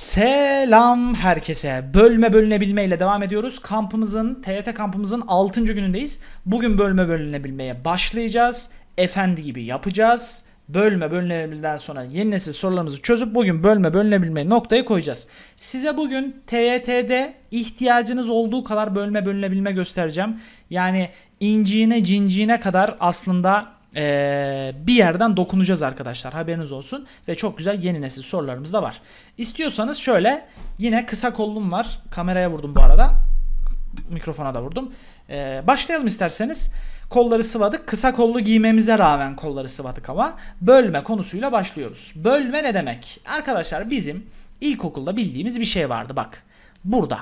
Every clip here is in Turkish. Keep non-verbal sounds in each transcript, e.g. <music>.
Selam herkese. Bölme bölünebilme ile devam ediyoruz. Kampımızın, TYT kampımızın 6. günündeyiz. Bugün bölme bölünebilmeye başlayacağız. Efendi gibi yapacağız. Bölme bölünebilmeden sonra yeni nesil sorularımızı çözüp bugün bölme bölünebilme noktaya koyacağız. Size bugün TYT'de ihtiyacınız olduğu kadar bölme bölünebilme göstereceğim. Yani inciğine cinciğine kadar aslında ee, bir yerden dokunacağız arkadaşlar haberiniz olsun ve çok güzel yeni nesil sorularımız da var. İstiyorsanız şöyle yine kısa kollum var kameraya vurdum bu arada mikrofona da vurdum. Ee, başlayalım isterseniz. Kolları sıvadık. Kısa kollu giymemize rağmen kolları sıvadık ama bölme konusuyla başlıyoruz. Bölme ne demek? Arkadaşlar bizim ilkokulda bildiğimiz bir şey vardı bak. Burada.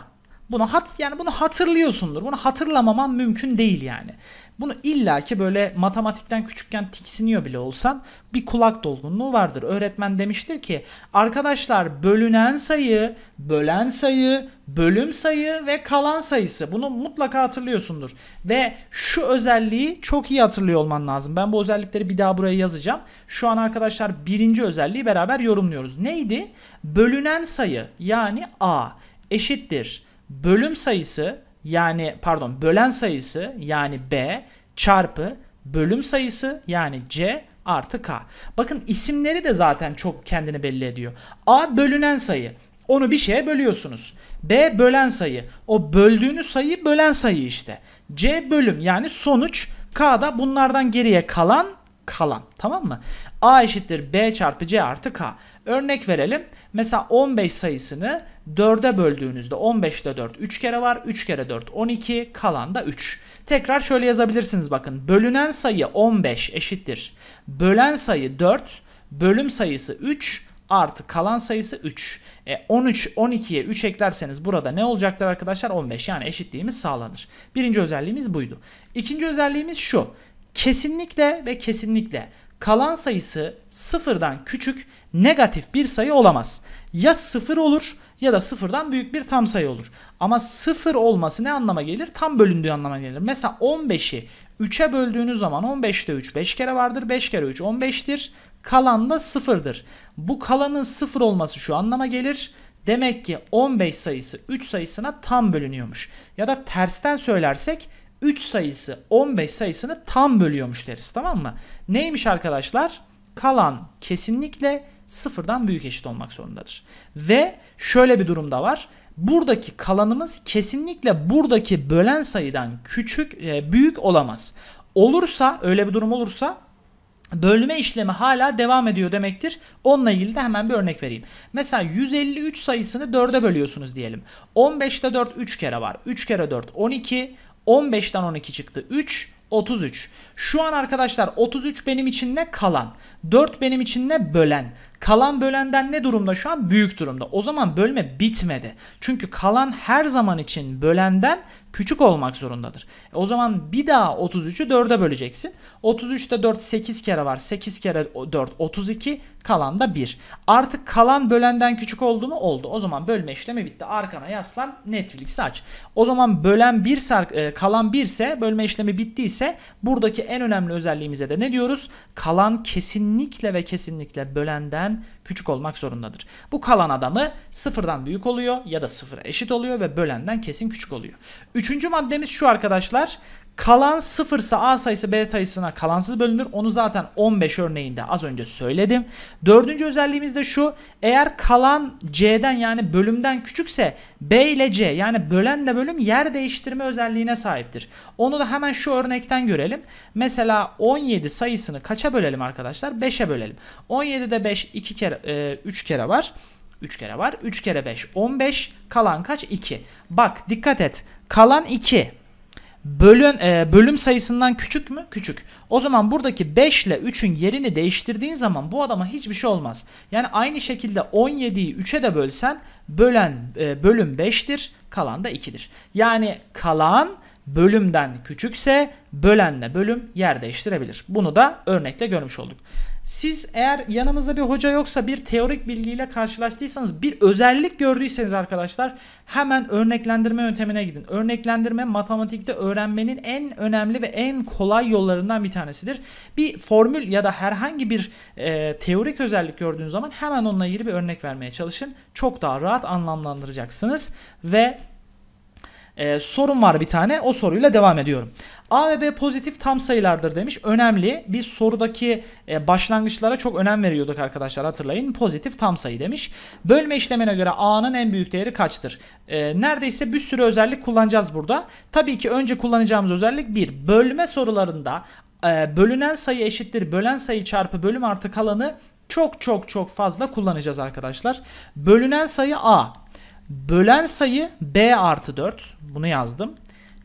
Bunu hat yani bunu hatırlıyorsundur. Bunu hatırlamaman mümkün değil yani. Bunu illaki böyle matematikten küçükken tiksiniyor bile olsan bir kulak dolgunluğu vardır. Öğretmen demiştir ki arkadaşlar bölünen sayı, bölen sayı, bölüm sayı ve kalan sayısı. Bunu mutlaka hatırlıyorsundur. Ve şu özelliği çok iyi hatırlıyor olman lazım. Ben bu özellikleri bir daha buraya yazacağım. Şu an arkadaşlar birinci özelliği beraber yorumluyoruz. Neydi? Bölünen sayı yani A eşittir bölüm sayısı yani pardon bölen sayısı yani B çarpı bölüm sayısı yani C artı K. Bakın isimleri de zaten çok kendini belli ediyor. A bölünen sayı. Onu bir şeye bölüyorsunuz. B bölen sayı. O böldüğünüz sayı bölen sayı işte. C bölüm yani sonuç. K da bunlardan geriye kalan kalan. Tamam mı? A eşittir B çarpı C artı K. Örnek verelim. Mesela 15 sayısını 4'e böldüğünüzde 15'te 4 3 kere var. 3 kere 4 12 kalan da 3. Tekrar şöyle yazabilirsiniz bakın. Bölünen sayı 15 eşittir. Bölen sayı 4 bölüm sayısı 3 artı kalan sayısı 3. E 13 12'ye 3 eklerseniz burada ne olacaktır arkadaşlar? 15 yani eşitliğimiz sağlanır. Birinci özelliğimiz buydu. İkinci özelliğimiz şu. Kesinlikle ve kesinlikle kalan sayısı sıfırdan küçük negatif bir sayı olamaz. Ya sıfır olur ya da sıfırdan büyük bir tam sayı olur. Ama sıfır olması ne anlama gelir? Tam bölündüğü anlama gelir. Mesela 15'i 3'e böldüğünüz zaman 15'te 3 5 kere vardır. 5 kere 3 15'tir. Kalan da sıfırdır. Bu kalanın sıfır olması şu anlama gelir. Demek ki 15 sayısı 3 sayısına tam bölünüyormuş. Ya da tersten söylersek 3 sayısı 15 sayısını tam bölüyormuş deriz tamam mı? Neymiş arkadaşlar? Kalan kesinlikle sıfırdan büyük eşit olmak zorundadır. Ve şöyle bir durum da var. Buradaki kalanımız kesinlikle buradaki bölen sayıdan küçük e, büyük olamaz. Olursa öyle bir durum olursa bölme işlemi hala devam ediyor demektir. Onunla ilgili de hemen bir örnek vereyim. Mesela 153 sayısını 4'e bölüyorsunuz diyelim. 15'te 4 3 kere var. 3 kere 4 12. 15'ten 12 çıktı 3. 33. Şu an arkadaşlar 33 benim için ne kalan. 4 benim için ne bölen. Kalan bölenden ne durumda şu an? Büyük durumda. O zaman bölme bitmedi. Çünkü kalan her zaman için bölenden küçük olmak zorundadır. E o zaman bir daha 33'ü 4'e böleceksin. 33'te 4 8 kere var. 8 kere 4 32 kalan da 1. Artık kalan bölenden küçük oldu mu? Oldu. O zaman bölme işlemi bitti. Arkana yaslan Netflix aç. O zaman bölen 1 ise kalan 1 ise bölme işlemi bittiyse buradaki en önemli özelliğimize de ne diyoruz? Kalan kesinlikle ve kesinlikle bölenden küçük olmak zorundadır. Bu kalan adamı sıfırdan büyük oluyor ya da sıfıra eşit oluyor ve bölenden kesin küçük oluyor. Üçüncü maddemiz şu arkadaşlar. Kalan sıfırsa A sayısı B sayısına kalansız bölünür. Onu zaten 15 örneğinde az önce söyledim. Dördüncü özelliğimiz de şu. Eğer kalan C'den yani bölümden küçükse B ile C yani bölenle bölüm yer değiştirme özelliğine sahiptir. Onu da hemen şu örnekten görelim. Mesela 17 sayısını kaça bölelim arkadaşlar? 5'e bölelim. 17'de 5 2 kere 3 kere var. 3 kere var. 3 kere 5 15. Kalan kaç? 2. Bak dikkat et. Kalan 2 bölüm, e, bölüm sayısından küçük mü? Küçük. O zaman buradaki 5 ile 3'ün yerini değiştirdiğin zaman bu adama hiçbir şey olmaz. Yani aynı şekilde 17'yi 3'e de bölsen bölen e, bölüm 5'tir, kalan da 2'dir. Yani kalan bölümden küçükse bölenle bölüm yer değiştirebilir. Bunu da örnekte görmüş olduk. Siz eğer yanınızda bir hoca yoksa bir teorik bilgiyle karşılaştıysanız bir özellik gördüyseniz arkadaşlar hemen örneklendirme yöntemine gidin. Örneklendirme matematikte öğrenmenin en önemli ve en kolay yollarından bir tanesidir. Bir formül ya da herhangi bir e, teorik özellik gördüğünüz zaman hemen onunla ilgili bir örnek vermeye çalışın. Çok daha rahat anlamlandıracaksınız ve ee, sorun var bir tane. O soruyla devam ediyorum. A ve B pozitif tam sayılardır demiş. Önemli. Biz sorudaki e, başlangıçlara çok önem veriyorduk arkadaşlar hatırlayın. Pozitif tam sayı demiş. Bölme işlemine göre A'nın en büyük değeri kaçtır? E, neredeyse bir sürü özellik kullanacağız burada. Tabii ki önce kullanacağımız özellik bir. Bölme sorularında e, bölünen sayı eşittir bölen sayı çarpı bölüm artı kalanı çok çok çok fazla kullanacağız arkadaşlar. Bölünen sayı A. Bölen sayı B artı 4. Bunu yazdım.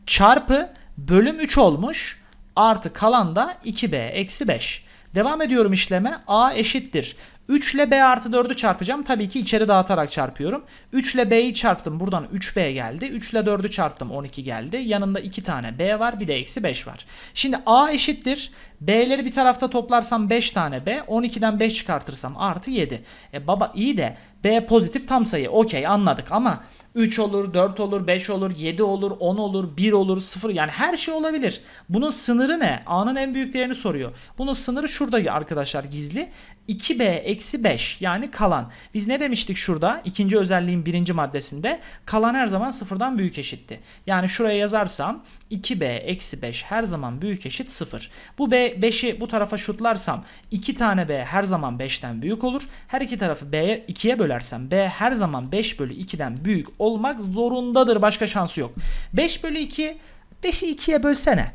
Çarpı bölüm 3 olmuş. Artı kalan da 2B eksi 5. Devam ediyorum işleme. A eşittir. 3 ile B artı 4'ü çarpacağım. Tabii ki içeri dağıtarak çarpıyorum. 3 ile B'yi çarptım. Buradan 3B geldi. 3 ile 4'ü çarptım. 12 geldi. Yanında 2 tane B var. Bir de eksi 5 var. Şimdi A eşittir. B'leri bir tarafta toplarsam 5 tane B. 12'den 5 çıkartırsam artı 7. E baba iyi de B pozitif tam sayı. Okey anladık ama 3 olur, 4 olur, 5 olur, 7 olur, 10 olur, 1 olur, 0 yani her şey olabilir. Bunun sınırı ne? A'nın en büyük değerini soruyor. Bunun sınırı şurada arkadaşlar gizli. 2b eksi 5 yani kalan. Biz ne demiştik şurada? İkinci özelliğin birinci maddesinde kalan her zaman sıfırdan büyük eşitti. Yani şuraya yazarsam 2b eksi 5 her zaman büyük eşit 0. Bu b 5'i bu tarafa şutlarsam 2 tane b her zaman 5'ten büyük olur. Her iki tarafı b'ye 2'ye bölersem b her zaman 5 bölü 2'den büyük olmak zorundadır. Başka şansı yok. 5 bölü 2 5'i 2'ye bölsene.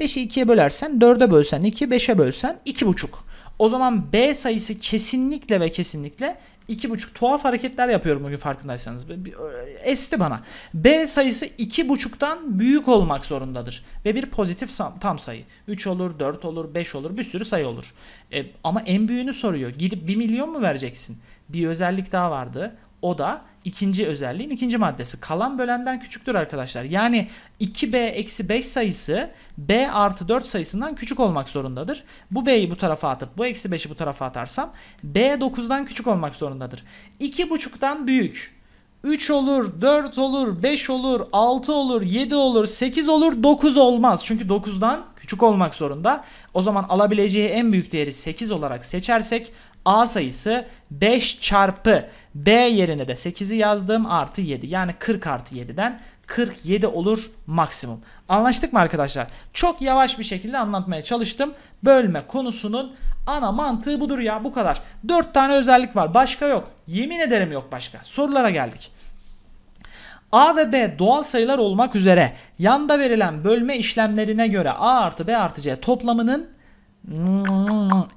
5'i 2'ye bölersen 4'e bölsen 2, 5'e bölsen 2,5. O zaman B sayısı kesinlikle ve kesinlikle iki buçuk tuhaf hareketler yapıyorum bugün farkındaysanız. Esti bana. B sayısı iki buçuktan büyük olmak zorundadır. Ve bir pozitif tam sayı. 3 olur, 4 olur, 5 olur bir sürü sayı olur. E, ama en büyüğünü soruyor. Gidip 1 milyon mu vereceksin? Bir özellik daha vardı. O da ikinci özelliğin ikinci maddesi. Kalan bölenden küçüktür arkadaşlar. Yani 2b eksi 5 sayısı b artı 4 sayısından küçük olmak zorundadır. Bu b'yi bu tarafa atıp bu eksi 5'i bu tarafa atarsam b 9'dan küçük olmak zorundadır. 2,5'tan büyük. 3 olur, 4 olur, 5 olur, 6 olur, 7 olur, 8 olur, 9 olmaz. Çünkü 9'dan küçük olmak zorunda. O zaman alabileceği en büyük değeri 8 olarak seçersek A sayısı 5 çarpı B yerine de 8'i yazdım artı 7. Yani 40 artı 7'den 47 olur maksimum. Anlaştık mı arkadaşlar? Çok yavaş bir şekilde anlatmaya çalıştım. Bölme konusunun ana mantığı budur ya bu kadar. 4 tane özellik var başka yok. Yemin ederim yok başka. Sorulara geldik. A ve B doğal sayılar olmak üzere yanda verilen bölme işlemlerine göre A artı B artı C toplamının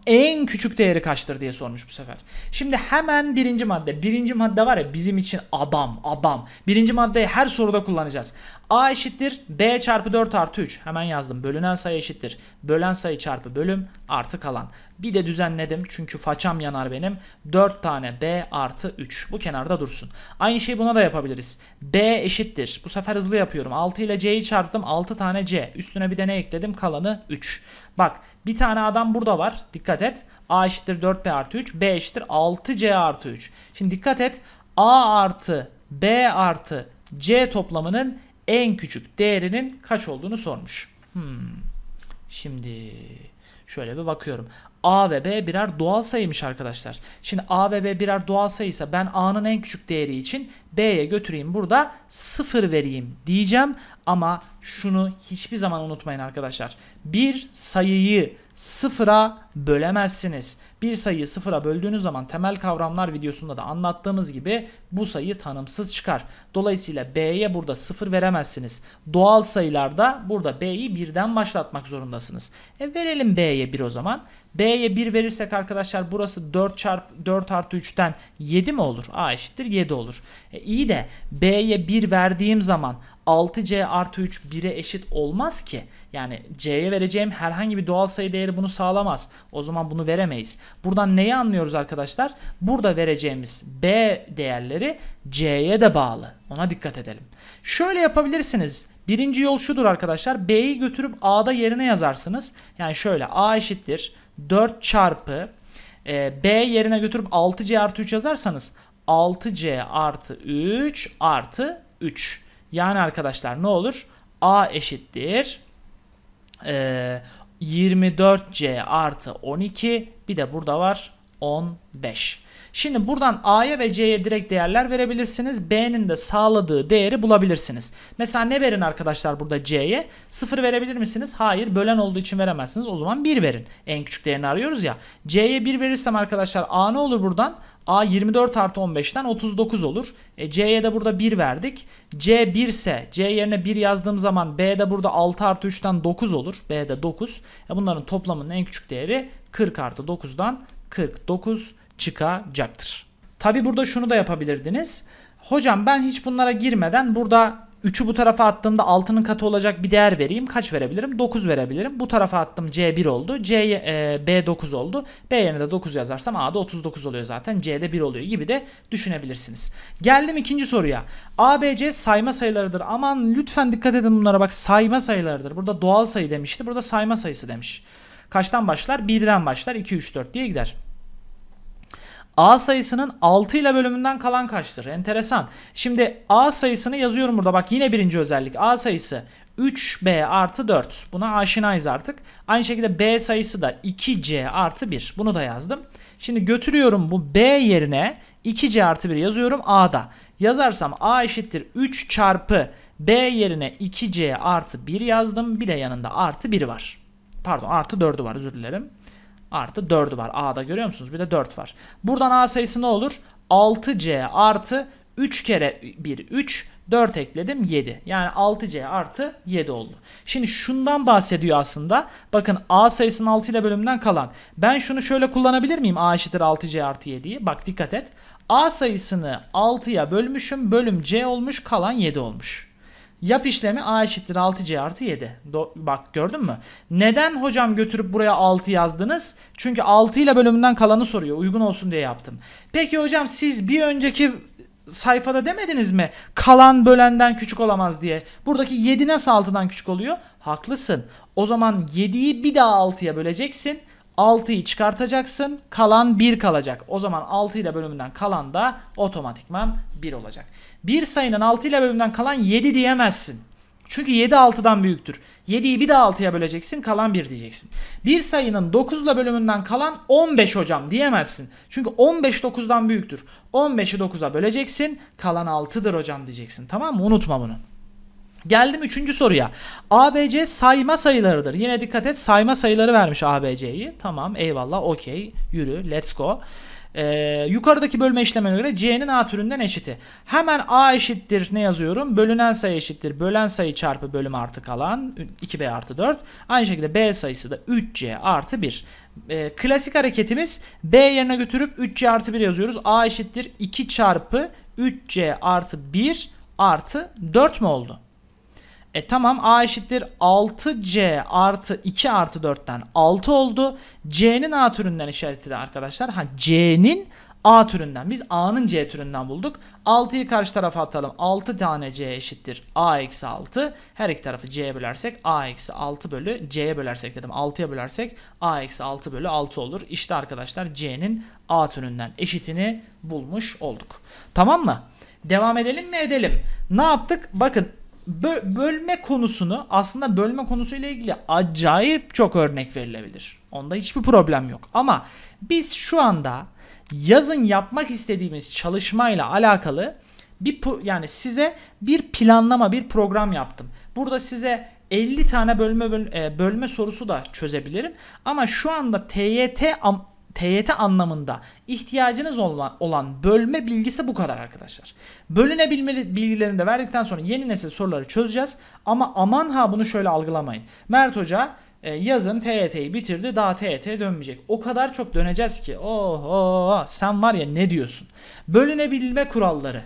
en küçük değeri kaçtır diye sormuş bu sefer. Şimdi hemen birinci madde. Birinci madde var ya bizim için adam adam. Birinci maddeyi her soruda kullanacağız. A eşittir B çarpı 4 artı 3. Hemen yazdım. Bölünen sayı eşittir. Bölen sayı çarpı bölüm artı kalan. Bir de düzenledim çünkü façam yanar benim. 4 tane B artı 3. Bu kenarda dursun. Aynı şeyi buna da yapabiliriz. B eşittir. Bu sefer hızlı yapıyorum. 6 ile C'yi çarptım. 6 tane C. Üstüne bir de ne ekledim? Kalanı 3. Bak bir tane adam burada var. Dikkat et. A eşittir 4B artı 3. B eşittir 6C artı 3. Şimdi dikkat et. A artı B artı C toplamının en küçük değerinin kaç olduğunu sormuş. Hmm. Şimdi şöyle bir bakıyorum. A ve B birer doğal sayıymış arkadaşlar. Şimdi A ve B birer doğal sayıysa ben A'nın en küçük değeri için B'ye götüreyim burada 0 vereyim diyeceğim. Ama şunu hiçbir zaman unutmayın arkadaşlar. Bir sayıyı sıfıra bölemezsiniz. Bir sayıyı sıfıra böldüğünüz zaman temel kavramlar videosunda da anlattığımız gibi bu sayı tanımsız çıkar. Dolayısıyla B'ye burada sıfır veremezsiniz. Doğal sayılarda burada B'yi birden başlatmak zorundasınız. E verelim B'ye bir o zaman. B'ye 1 verirsek arkadaşlar burası 4 çarp 4 artı 3'ten 7 mi olur? A eşittir 7 olur. E iyi de B'ye 1 verdiğim zaman 6C artı 3 1'e eşit olmaz ki. Yani C'ye vereceğim herhangi bir doğal sayı değeri bunu sağlamaz. O zaman bunu veremeyiz. Buradan neyi anlıyoruz arkadaşlar? Burada vereceğimiz B değerleri C'ye de bağlı. Ona dikkat edelim. Şöyle yapabilirsiniz. Birinci yol şudur arkadaşlar. B'yi götürüp A'da yerine yazarsınız. Yani şöyle A eşittir 4 çarpı e, B yerine götürüp 6C artı 3 yazarsanız 6C artı 3 artı 3. Yani arkadaşlar ne olur? A eşittir. E, 24C artı 12 bir de burada var 15. Şimdi buradan A'ya ve C'ye direkt değerler verebilirsiniz. B'nin de sağladığı değeri bulabilirsiniz. Mesela ne verin arkadaşlar burada C'ye? 0 verebilir misiniz? Hayır. Bölen olduğu için veremezsiniz. O zaman 1 verin. En küçük değerini arıyoruz ya. C'ye 1 verirsem arkadaşlar A ne olur buradan? A 24 artı 15'ten 39 olur. E, C'ye de burada 1 verdik. C 1 ise C yerine 1 yazdığım zaman B de burada 6 artı 3'ten 9 olur. B de 9. E, bunların toplamının en küçük değeri 40 artı 9'dan 49 çıkacaktır. Tabi burada şunu da yapabilirdiniz. Hocam ben hiç bunlara girmeden burada 3'ü bu tarafa attığımda 6'nın katı olacak bir değer vereyim. Kaç verebilirim? 9 verebilirim. Bu tarafa attım C1 oldu. C e, B 9 oldu. B yerine de 9 yazarsam A'da 39 oluyor zaten. C'de 1 oluyor gibi de düşünebilirsiniz. Geldim ikinci soruya. A, B, C sayma sayılarıdır. Aman lütfen dikkat edin bunlara bak sayma sayılarıdır. Burada doğal sayı demişti. Burada sayma sayısı demiş. Kaçtan başlar? 1'den başlar. 2, 3, 4 diye gider. A sayısının 6 ile bölümünden kalan kaçtır? Enteresan. Şimdi A sayısını yazıyorum burada. Bak yine birinci özellik. A sayısı 3B artı 4. Buna aşinayız artık. Aynı şekilde B sayısı da 2C artı 1. Bunu da yazdım. Şimdi götürüyorum bu B yerine 2C artı 1 yazıyorum A'da. Yazarsam A eşittir 3 çarpı B yerine 2C artı 1 yazdım. Bir de yanında artı 1 var. Pardon artı 4'ü var özür dilerim. Artı 4'ü var. A'da görüyor musunuz? Bir de 4 var. Buradan A sayısı ne olur? 6C artı 3 kere 1 3 4 ekledim 7. Yani 6C artı 7 oldu. Şimdi şundan bahsediyor aslında. Bakın A sayısının 6 ile bölümünden kalan. Ben şunu şöyle kullanabilir miyim? A eşittir 6C artı 7'yi. Bak dikkat et. A sayısını 6'ya bölmüşüm. Bölüm C olmuş. Kalan 7 olmuş. Yap işlemi A eşittir 6C artı 7. Do bak gördün mü? Neden hocam götürüp buraya 6 yazdınız? Çünkü 6 ile bölümünden kalanı soruyor. Uygun olsun diye yaptım. Peki hocam siz bir önceki sayfada demediniz mi? Kalan bölenden küçük olamaz diye. Buradaki 7 nasıl 6'dan küçük oluyor? Haklısın. O zaman 7'yi bir daha 6'ya böleceksin. 6'yı çıkartacaksın. Kalan 1 kalacak. O zaman 6 ile bölümünden kalan da otomatikman 1 olacak. Bir sayının 6 ile bölümünden kalan 7 diyemezsin. Çünkü 7 6'dan büyüktür. 7'yi bir daha 6'ya böleceksin kalan 1 diyeceksin. Bir sayının 9 ile bölümünden kalan 15 hocam diyemezsin. Çünkü 15 9'dan büyüktür. 15'i 9'a böleceksin kalan 6'dır hocam diyeceksin. Tamam mı? Unutma bunu. Geldim üçüncü soruya. ABC sayma sayılarıdır. Yine dikkat et sayma sayıları vermiş ABC'yi. Tamam eyvallah okey yürü let's go. Ee, yukarıdaki bölme işlemine göre C'nin A türünden eşiti. Hemen A eşittir ne yazıyorum? Bölünen sayı eşittir. Bölen sayı çarpı bölüm artı kalan 2B artı 4. Aynı şekilde B sayısı da 3C artı 1. Ee, klasik hareketimiz B yerine götürüp 3C artı 1 yazıyoruz. A eşittir 2 çarpı 3C artı 1 artı 4 mü oldu? E tamam A eşittir 6C artı 2 artı 4'ten 6 oldu. C'nin A türünden işareti arkadaşlar. Ha C'nin A türünden. Biz A'nın C türünden bulduk. 6'yı karşı tarafa atalım. 6 tane C eşittir A eksi 6. Her iki tarafı C'ye bölersek A eksi 6 bölü C'ye bölersek dedim. 6'ya bölersek A eksi 6 bölü 6 olur. İşte arkadaşlar C'nin A türünden eşitini bulmuş olduk. Tamam mı? Devam edelim mi edelim. Ne yaptık? Bakın bölme konusunu aslında bölme konusuyla ilgili acayip çok örnek verilebilir. Onda hiçbir problem yok. Ama biz şu anda yazın yapmak istediğimiz çalışmayla alakalı bir yani size bir planlama, bir program yaptım. Burada size 50 tane bölme bölme, bölme sorusu da çözebilirim. Ama şu anda TYT TYT anlamında ihtiyacınız olan, olan bölme bilgisi bu kadar arkadaşlar. Bölünebilme bilgilerini de verdikten sonra yeni nesil soruları çözeceğiz. Ama aman ha bunu şöyle algılamayın. Mert Hoca e, yazın TYT'yi bitirdi daha TYT'ye dönmeyecek. O kadar çok döneceğiz ki. Oho sen var ya ne diyorsun? Bölünebilme kuralları.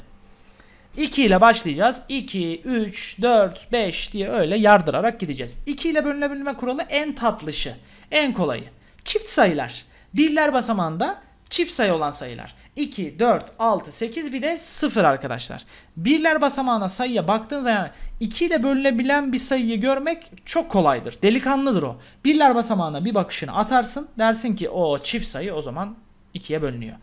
2 ile başlayacağız. 2, 3, 4, 5 diye öyle yardırarak gideceğiz. 2 ile bölünebilme kuralı en tatlışı, en kolayı. Çift sayılar. Birler basamağında çift sayı olan sayılar. 2, 4, 6, 8 bir de 0 arkadaşlar. Birler basamağına sayıya baktığın zaman 2 ile bölünebilen bir sayıyı görmek çok kolaydır. Delikanlıdır o. Birler basamağına bir bakışını atarsın. Dersin ki o çift sayı o zaman 2'ye bölünüyor.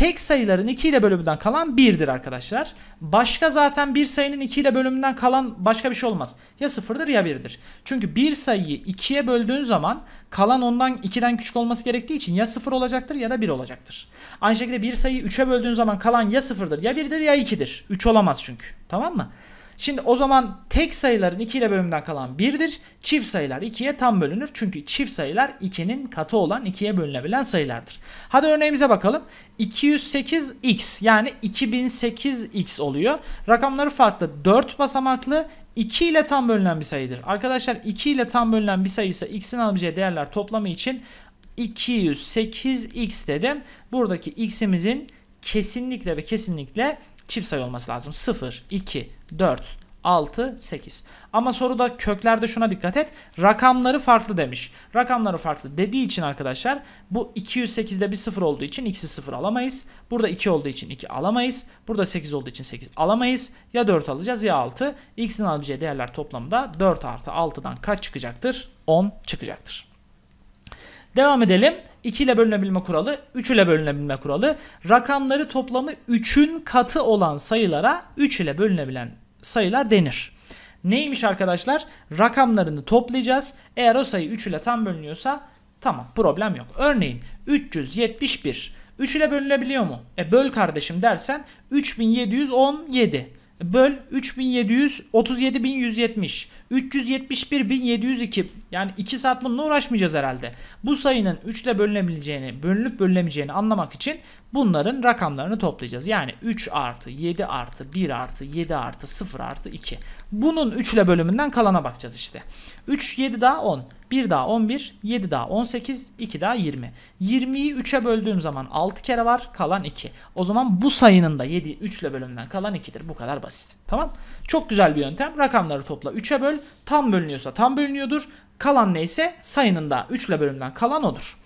Tek sayıların 2 ile bölümünden kalan 1'dir arkadaşlar. Başka zaten bir sayının 2 ile bölümünden kalan başka bir şey olmaz. Ya 0'dır ya 1'dir. Çünkü bir sayıyı 2'ye böldüğün zaman kalan ondan 2'den küçük olması gerektiği için ya 0 olacaktır ya da 1 olacaktır. Aynı şekilde bir sayıyı 3'e böldüğün zaman kalan ya 0'dır ya 1'dir ya 2'dir. 3 olamaz çünkü. Tamam mı? Şimdi o zaman tek sayıların 2 ile bölümünden kalan 1'dir. Çift sayılar 2'ye tam bölünür. Çünkü çift sayılar 2'nin katı olan 2'ye bölünebilen sayılardır. Hadi örneğimize bakalım. 208x yani 2008x oluyor. Rakamları farklı. 4 basamaklı 2 ile tam bölünen bir sayıdır. Arkadaşlar 2 ile tam bölünen bir sayı ise x'in alabileceği değerler toplamı için 208x dedim. Buradaki x'imizin kesinlikle ve kesinlikle çift sayı olması lazım. 0, 2, 4, 6, 8. Ama soruda köklerde şuna dikkat et. Rakamları farklı demiş. Rakamları farklı dediği için arkadaşlar bu 208'de bir 0 olduğu için x'i 0 alamayız. Burada 2 olduğu için 2 alamayız. Burada 8 olduğu için 8 alamayız. Ya 4 alacağız ya 6. x'in alabileceği değerler toplamı da 4 artı 6'dan kaç çıkacaktır? 10 çıkacaktır. Devam edelim. 2 ile bölünebilme kuralı, 3 ile bölünebilme kuralı. Rakamları toplamı 3'ün katı olan sayılara 3 ile bölünebilen sayılar denir. Neymiş arkadaşlar? Rakamlarını toplayacağız. Eğer o sayı 3 ile tam bölünüyorsa tamam problem yok. Örneğin 371 3 ile bölünebiliyor mu? E böl kardeşim dersen 3717 böl 3737.170 371.702 yani 2 saat bununla uğraşmayacağız herhalde. Bu sayının 3 ile bölünebileceğini, bölünüp bölünemeyeceğini anlamak için bunların rakamlarını toplayacağız. Yani 3 artı 7 artı 1 artı 7 artı 0 artı 2. Bunun 3 ile bölümünden kalana bakacağız işte. 3 7 daha 10. 1 daha 11, 7 daha 18, 2 daha 20. 20'yi 3'e böldüğüm zaman 6 kere var, kalan 2. O zaman bu sayının da 7 3 ile bölümünden kalan 2'dir. Bu kadar basit. Tamam? Çok güzel bir yöntem. Rakamları topla 3'e böl. Tam bölünüyorsa tam bölünüyordur. Kalan neyse sayının da 3 ile bölümünden kalan odur.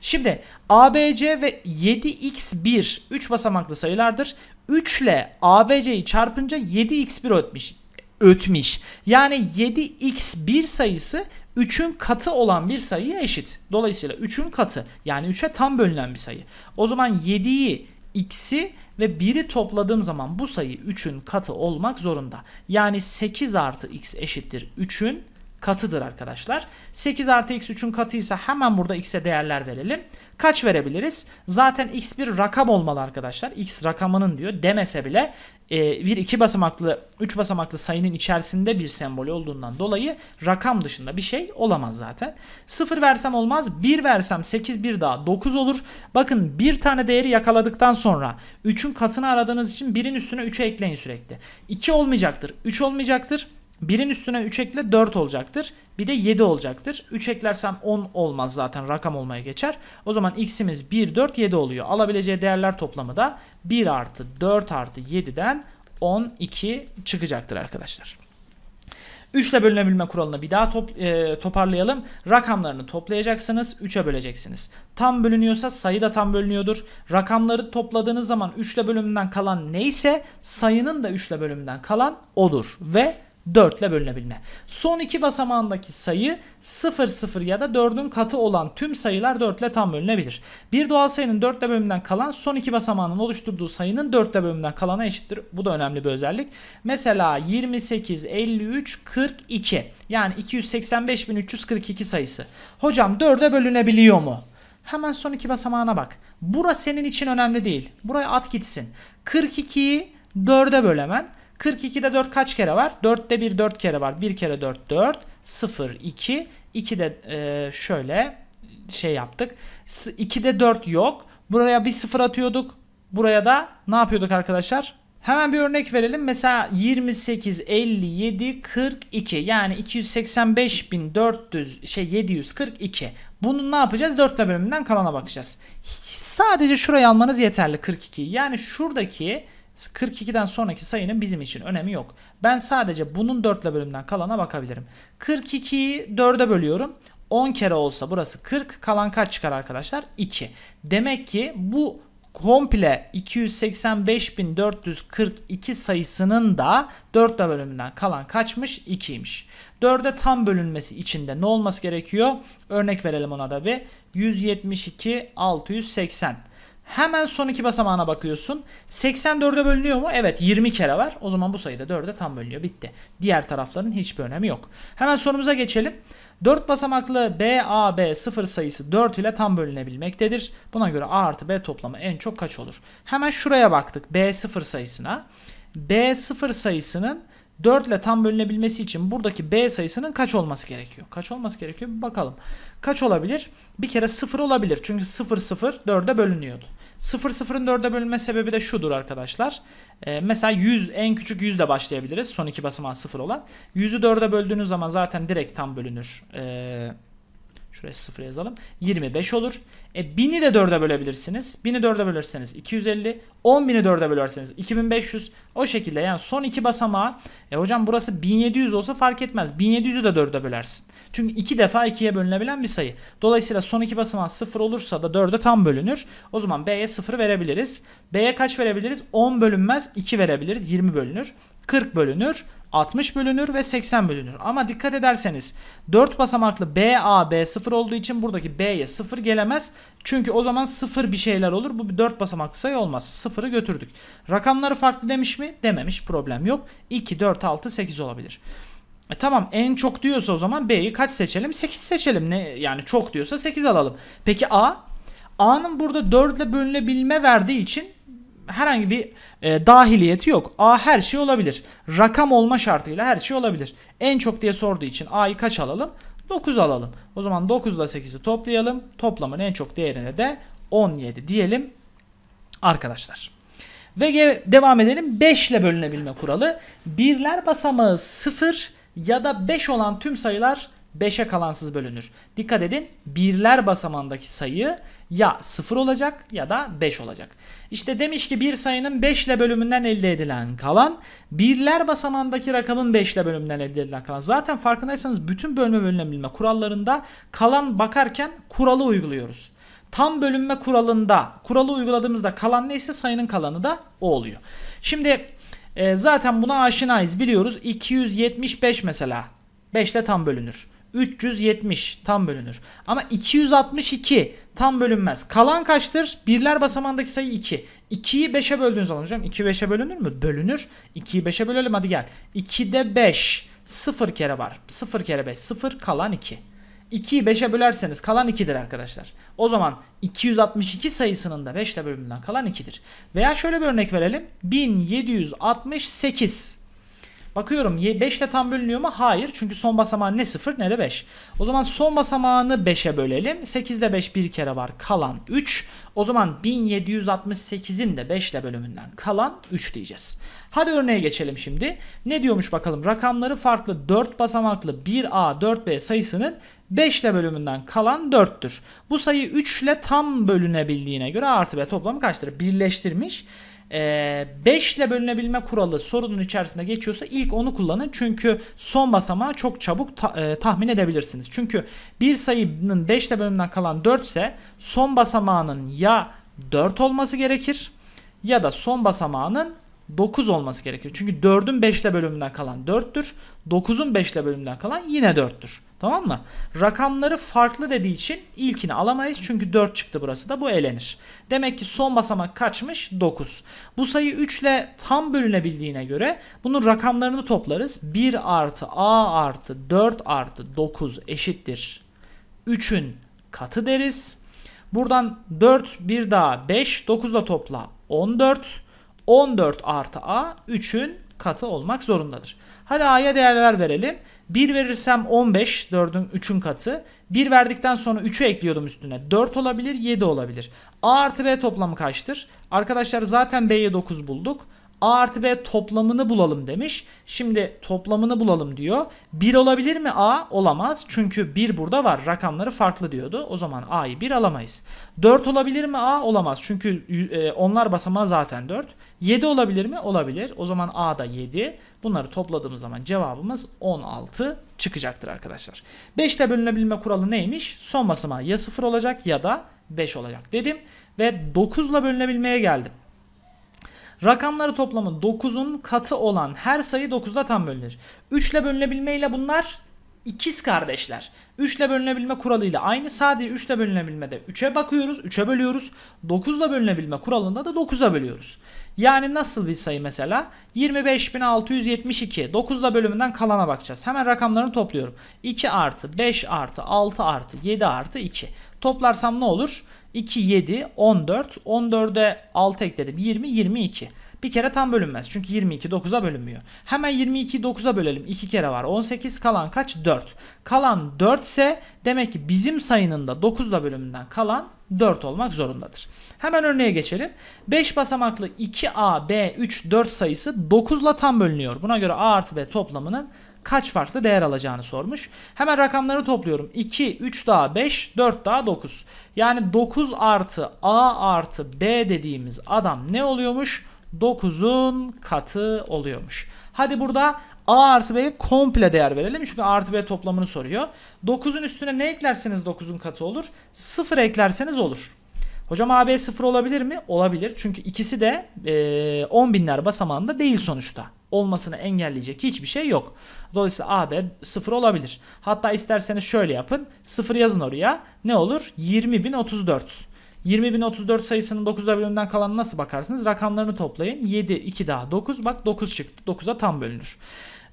Şimdi ABC ve 7x1 3 basamaklı sayılardır. 3 ile ABC'yi çarpınca 7x1 ötmüş. ötmüş. Yani 7x1 sayısı 3'ün katı olan bir sayıya eşit. Dolayısıyla 3'ün katı yani 3'e tam bölünen bir sayı. O zaman 7'yi x'i ve 1'i topladığım zaman bu sayı 3'ün katı olmak zorunda. Yani 8 artı x eşittir 3'ün katıdır arkadaşlar. 8 artı x 3'ün katıysa hemen burada x'e değerler verelim. Kaç verebiliriz? Zaten x bir rakam olmalı arkadaşlar. x rakamının diyor demese bile e, bir iki basamaklı, üç basamaklı sayının içerisinde bir sembol olduğundan dolayı rakam dışında bir şey olamaz zaten. 0 versem olmaz. 1 versem 8 bir daha 9 olur. Bakın bir tane değeri yakaladıktan sonra 3'ün katını aradığınız için 1'in üstüne 3'e ekleyin sürekli. 2 olmayacaktır. 3 olmayacaktır. 1'in üstüne 3 ekle 4 olacaktır. Bir de 7 olacaktır. 3 eklersem 10 olmaz zaten rakam olmaya geçer. O zaman x'imiz 1, 4, 7 oluyor. Alabileceği değerler toplamı da 1 artı 4 artı 7'den 12 çıkacaktır arkadaşlar. 3 ile bölünebilme kuralını bir daha top, e, toparlayalım. Rakamlarını toplayacaksınız, 3'e böleceksiniz. Tam bölünüyorsa sayı da tam bölünüyordur. Rakamları topladığınız zaman 3 ile bölümünden kalan neyse sayının da 3 ile bölümünden kalan odur. Ve 4 ile bölünebilme. Son iki basamağındaki sayı 0, 0 ya da 4'ün katı olan tüm sayılar 4 ile tam bölünebilir. Bir doğal sayının 4 ile bölümünden kalan son iki basamağının oluşturduğu sayının 4 ile bölümünden kalana eşittir. Bu da önemli bir özellik. Mesela 28, 53, 42 yani 285.342 sayısı. Hocam 4'e bölünebiliyor mu? Hemen son iki basamağına bak. Bura senin için önemli değil. Buraya at gitsin. 42'yi 4'e bölemen 42'de 4 kaç kere var? 4'te 1 4 kere var. 1 kere 4 4. 0 2. 2'de e, şöyle şey yaptık. 2'de 4 yok. Buraya bir 0 atıyorduk. Buraya da ne yapıyorduk arkadaşlar? Hemen bir örnek verelim. Mesela 28, 57, 42 yani 285.400 şey 742. Bunu ne yapacağız? 4 ile bölümünden kalana bakacağız. Sadece şurayı almanız yeterli 42. Yani şuradaki 42'den sonraki sayının bizim için önemi yok. Ben sadece bunun 4 ile bölümden kalana bakabilirim. 42'yi 4'e bölüyorum. 10 kere olsa burası 40. Kalan kaç çıkar arkadaşlar? 2. Demek ki bu komple 285.442 sayısının da 4 ile bölümünden kalan kaçmış? 2'ymiş. 4'e tam bölünmesi için de ne olması gerekiyor? Örnek verelim ona da bir. 172 680. Hemen son iki basamağına bakıyorsun. 84'e bölünüyor mu? Evet 20 kere var. O zaman bu sayı da 4'e tam bölünüyor. Bitti. Diğer tarafların hiçbir önemi yok. Hemen sorumuza geçelim. 4 basamaklı B, A, B sıfır sayısı 4 ile tam bölünebilmektedir. Buna göre A artı B toplamı en çok kaç olur? Hemen şuraya baktık. B sıfır sayısına. B sıfır sayısının 4 ile tam bölünebilmesi için buradaki B sayısının kaç olması gerekiyor? Kaç olması gerekiyor? Bir bakalım. Kaç olabilir? Bir kere 0 olabilir. Çünkü 0 0 4'e bölünüyordu. 0 0'ın 4'e bölünme sebebi de şudur arkadaşlar. Ee, mesela 100 en küçük 100 ile başlayabiliriz. Son iki basamağı 0 olan. 100'ü 4'e böldüğünüz zaman zaten direkt tam bölünür. Ee, Şuraya 0 yazalım. 25 olur. E 1000'i de 4'e bölebilirsiniz. 1000'i 4'e bölerseniz 250. 10.000'i 4'e bölerseniz 2500. O şekilde yani son iki basamağı. E hocam burası 1700 olsa fark etmez. 1700'ü de 4'e bölersin. Çünkü iki defa 2'ye bölünebilen bir sayı. Dolayısıyla son iki basamağı 0 olursa da 4'e tam bölünür. O zaman B'ye 0 verebiliriz. B'ye kaç verebiliriz? 10 bölünmez 2 verebiliriz. 20 bölünür. 40 bölünür. 60 bölünür ve 80 bölünür. Ama dikkat ederseniz 4 basamaklı B, A, B 0 olduğu için buradaki B'ye 0 gelemez. Çünkü o zaman 0 bir şeyler olur. Bu bir 4 basamaklı sayı olmaz. 0'ı götürdük. Rakamları farklı demiş mi? Dememiş. Problem yok. 2, 4, 6, 8 olabilir. E tamam en çok diyorsa o zaman B'yi kaç seçelim? 8 seçelim. Ne yani çok diyorsa 8 alalım. Peki A? A'nın burada 4 ile bölünebilme verdiği için herhangi bir e, dahiliyeti yok. A her şey olabilir. Rakam olma şartıyla her şey olabilir. En çok diye sorduğu için A'yı kaç alalım? 9 alalım. O zaman 9 ile 8'i toplayalım. Toplamın en çok değerine de 17 diyelim arkadaşlar. Ve devam edelim. 5 ile bölünebilme kuralı. Birler basamağı 0 ya da 5 olan tüm sayılar 5'e kalansız bölünür. Dikkat edin birler basamandaki sayı ya 0 olacak ya da 5 olacak. İşte demiş ki bir sayının 5 ile bölümünden elde edilen kalan birler basamandaki rakamın 5 ile bölümünden elde edilen kalan. Zaten farkındaysanız bütün bölme bölünebilme kurallarında kalan bakarken kuralı uyguluyoruz. Tam bölünme kuralında kuralı uyguladığımızda kalan neyse sayının kalanı da o oluyor. Şimdi e, zaten buna aşinayız biliyoruz. 275 mesela 5 ile tam bölünür. 370 tam bölünür. Ama 262 tam bölünmez. Kalan kaçtır? Birler basamandaki sayı 2. 2'yi 5'e böldüğünüz zaman hocam 2 5'e bölünür mü? Bölünür. 2'yi 5'e bölelim hadi gel. 2'de 5 0 kere var. 0 kere 5 0 kalan 2. 2'yi 5'e bölerseniz kalan 2'dir arkadaşlar. O zaman 262 sayısının da 5 ile bölümünden kalan 2'dir. Veya şöyle bir örnek verelim. 1768 Bakıyorum 5 ile tam bölünüyor mu? Hayır. Çünkü son basamağı ne 0 ne de 5. O zaman son basamağını 5'e bölelim. 8 ile 5 bir kere var. Kalan 3. O zaman 1768'in de 5 ile bölümünden kalan 3 diyeceğiz. Hadi örneğe geçelim şimdi. Ne diyormuş bakalım? Rakamları farklı 4 basamaklı 1A 4B sayısının 5 ile bölümünden kalan 4'tür. Bu sayı 3 ile tam bölünebildiğine göre artı B toplamı kaçtır? Birleştirmiş 5 ile bölünebilme kuralı sorunun içerisinde geçiyorsa ilk onu kullanın. Çünkü son basamağı çok çabuk ta, e, tahmin edebilirsiniz. Çünkü bir sayının 5 ile bölümünden kalan 4 ise son basamağının ya 4 olması gerekir ya da son basamağının 9 olması gerekir. Çünkü 4'ün 5 ile bölümünden kalan 4'tür. 9'un 5 ile bölümünden kalan yine 4'tür. Tamam mı? Rakamları farklı dediği için ilkini alamayız. Çünkü 4 çıktı burası da bu elenir. Demek ki son basamak kaçmış? 9. Bu sayı 3 ile tam bölünebildiğine göre bunun rakamlarını toplarız. 1 artı a artı 4 artı 9 eşittir. 3'ün katı deriz. Buradan 4 bir daha 5 9 da topla 14. 14 artı a 3'ün katı olmak zorundadır. Hadi a'ya değerler verelim. 1 verirsem 15 4'ün 3'ün katı. 1 verdikten sonra 3'ü ekliyordum üstüne. 4 olabilir 7 olabilir. A artı B toplamı kaçtır? Arkadaşlar zaten B'ye 9 bulduk. A artı B toplamını bulalım demiş. Şimdi toplamını bulalım diyor. 1 olabilir mi A? Olamaz. Çünkü 1 burada var. Rakamları farklı diyordu. O zaman A'yı 1 alamayız. 4 olabilir mi A? Olamaz. Çünkü e, onlar basamağı zaten 4. 7 olabilir mi? Olabilir. O zaman A da 7. Bunları topladığımız zaman cevabımız 16 çıkacaktır arkadaşlar. 5 ile bölünebilme kuralı neymiş? Son basamağı ya 0 olacak ya da 5 olacak dedim. Ve 9 ile bölünebilmeye geldim. Rakamları toplamı 9'un katı olan her sayı 9'da tam bölünür. 3 ile bölünebilmeyle bunlar ikiz kardeşler. 3 ile bölünebilme kuralıyla aynı. Sadece 3 ile bölünebilmede 3'e bakıyoruz. 3'e bölüyoruz. 9 ile bölünebilme kuralında da 9'a bölüyoruz. Yani nasıl bir sayı mesela? 25.672. 9 ile bölümünden kalana bakacağız. Hemen rakamlarını topluyorum. 2 artı 5 artı 6 artı 7 artı 2. Toplarsam ne olur? 2, 7, 14. 14'e 6 ekledim. 20, 22. Bir kere tam bölünmez. Çünkü 22 9'a bölünmüyor. Hemen 22'yi 9'a bölelim. 2 kere var. 18 kalan kaç? 4. Kalan 4 ise demek ki bizim sayının da 9'la bölümünden kalan 4 olmak zorundadır. Hemen örneğe geçelim. 5 basamaklı 2A, B, 3, 4 sayısı 9'la tam bölünüyor. Buna göre A artı B toplamının kaç farklı değer alacağını sormuş. Hemen rakamları topluyorum. 2, 3 daha 5, 4 daha 9. Yani 9 artı A artı B dediğimiz adam ne oluyormuş? 9'un katı oluyormuş. Hadi burada A artı B'ye komple değer verelim. Çünkü A artı B toplamını soruyor. 9'un üstüne ne eklerseniz 9'un katı olur. 0 eklerseniz olur. Hocam AB 0 olabilir mi? Olabilir. Çünkü ikisi de e, 10 binler basamağında değil sonuçta. Olmasını engelleyecek hiçbir şey yok. Dolayısıyla AB 0 olabilir. Hatta isterseniz şöyle yapın. 0 yazın oraya. Ne olur? 20.034. 20.034 sayısının 9'da bölümünden kalanı nasıl bakarsınız? Rakamlarını toplayın. 7, 2 daha 9. Bak 9 çıktı. 9'a tam bölünür.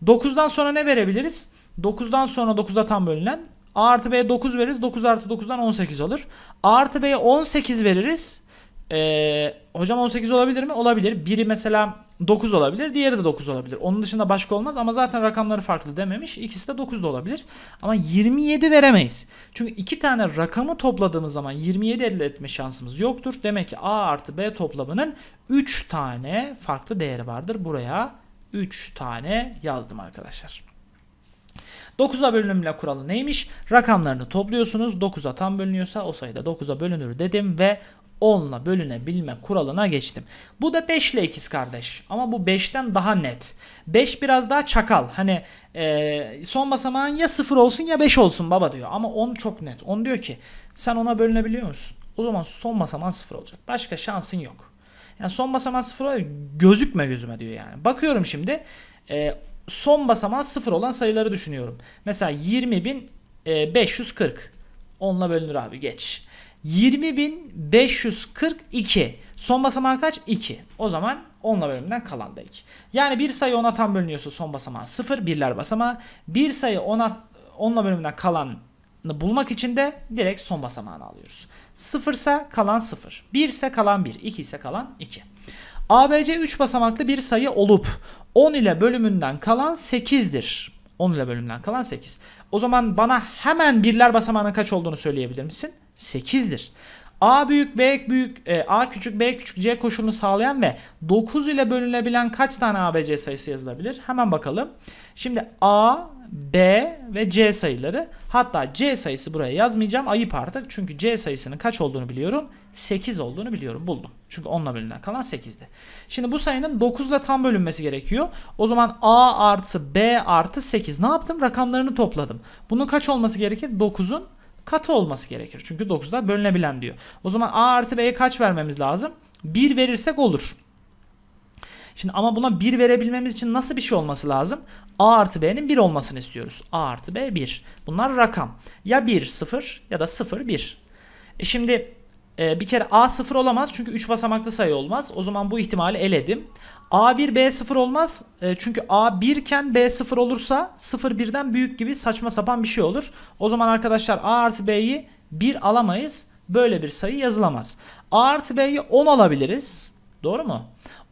9'dan sonra ne verebiliriz? 9'dan sonra 9'a tam bölünen A artı B'ye 9 veririz. 9 artı 9'dan 18 olur. A artı B'ye 18 veririz. Ee, hocam 18 olabilir mi? Olabilir. Biri mesela 9 olabilir. Diğeri de 9 olabilir. Onun dışında başka olmaz ama zaten rakamları farklı dememiş. İkisi de 9 da olabilir. Ama 27 veremeyiz. Çünkü iki tane rakamı topladığımız zaman 27 elde etme şansımız yoktur. Demek ki A artı B toplamının 3 tane farklı değeri vardır. Buraya 3 tane yazdım arkadaşlar. 9'a bölünümle kuralı neymiş? Rakamlarını topluyorsunuz. 9'a tam bölünüyorsa o sayıda 9'a bölünür dedim ve 10'la bölünebilme kuralına geçtim. Bu da 5 ile ikiz kardeş. Ama bu 5'ten daha net. 5 biraz daha çakal. Hani e, son basamağın ya 0 olsun ya 5 olsun baba diyor. Ama 10 çok net. 10 diyor ki sen ona bölünebiliyor musun? O zaman son basamağın 0 olacak. Başka şansın yok. Yani son basamağın 0 olacak. Gözükme gözüme diyor yani. Bakıyorum şimdi. E, son basamağı 0 olan sayıları düşünüyorum. Mesela 20.540. 10'la bölünür abi geç. 20.542. Son basamağı kaç? 2. O zaman 10'la bölümden kalan da 2. Yani bir sayı 10'a tam bölünüyorsa son basamağı 0. Birler basamağı. Bir sayı 10'a 10'la bölümden kalanı bulmak için de direkt son basamağını alıyoruz. 0 ise kalan 0. 1 ise kalan 1. 2 ise kalan 2. ABC 3 basamaklı bir sayı olup 10 ile bölümünden kalan 8'dir. 10 ile bölümünden kalan 8. O zaman bana hemen birler basamağının kaç olduğunu söyleyebilir misin? 8'dir. A büyük, B büyük, e, A küçük, B küçük, C koşulunu sağlayan ve 9 ile bölünebilen kaç tane ABC sayısı yazılabilir? Hemen bakalım. Şimdi A, B ve C sayıları. Hatta C sayısı buraya yazmayacağım. Ayıp artık. Çünkü C sayısının kaç olduğunu biliyorum. 8 olduğunu biliyorum. Buldum. Çünkü 10'la bölünen kalan 8'di. Şimdi bu sayının 9 ile tam bölünmesi gerekiyor. O zaman A artı B artı 8. Ne yaptım? Rakamlarını topladım. Bunun kaç olması gerekir? 9'un katı olması gerekir. Çünkü 9'da bölünebilen diyor. O zaman A artı B'ye kaç vermemiz lazım? 1 verirsek olur. Şimdi ama buna 1 verebilmemiz için nasıl bir şey olması lazım? A artı B'nin 1 olmasını istiyoruz. A artı B 1. Bunlar rakam. Ya 1 0 ya da 0 1. E şimdi e, bir kere A 0 olamaz çünkü 3 basamaklı sayı olmaz. O zaman bu ihtimali eledim. A1 B0 olmaz. E, çünkü A1 iken B0 olursa 0 1'den büyük gibi saçma sapan bir şey olur. O zaman arkadaşlar A artı B'yi 1 alamayız. Böyle bir sayı yazılamaz. A artı B'yi 10 alabiliriz. Doğru mu?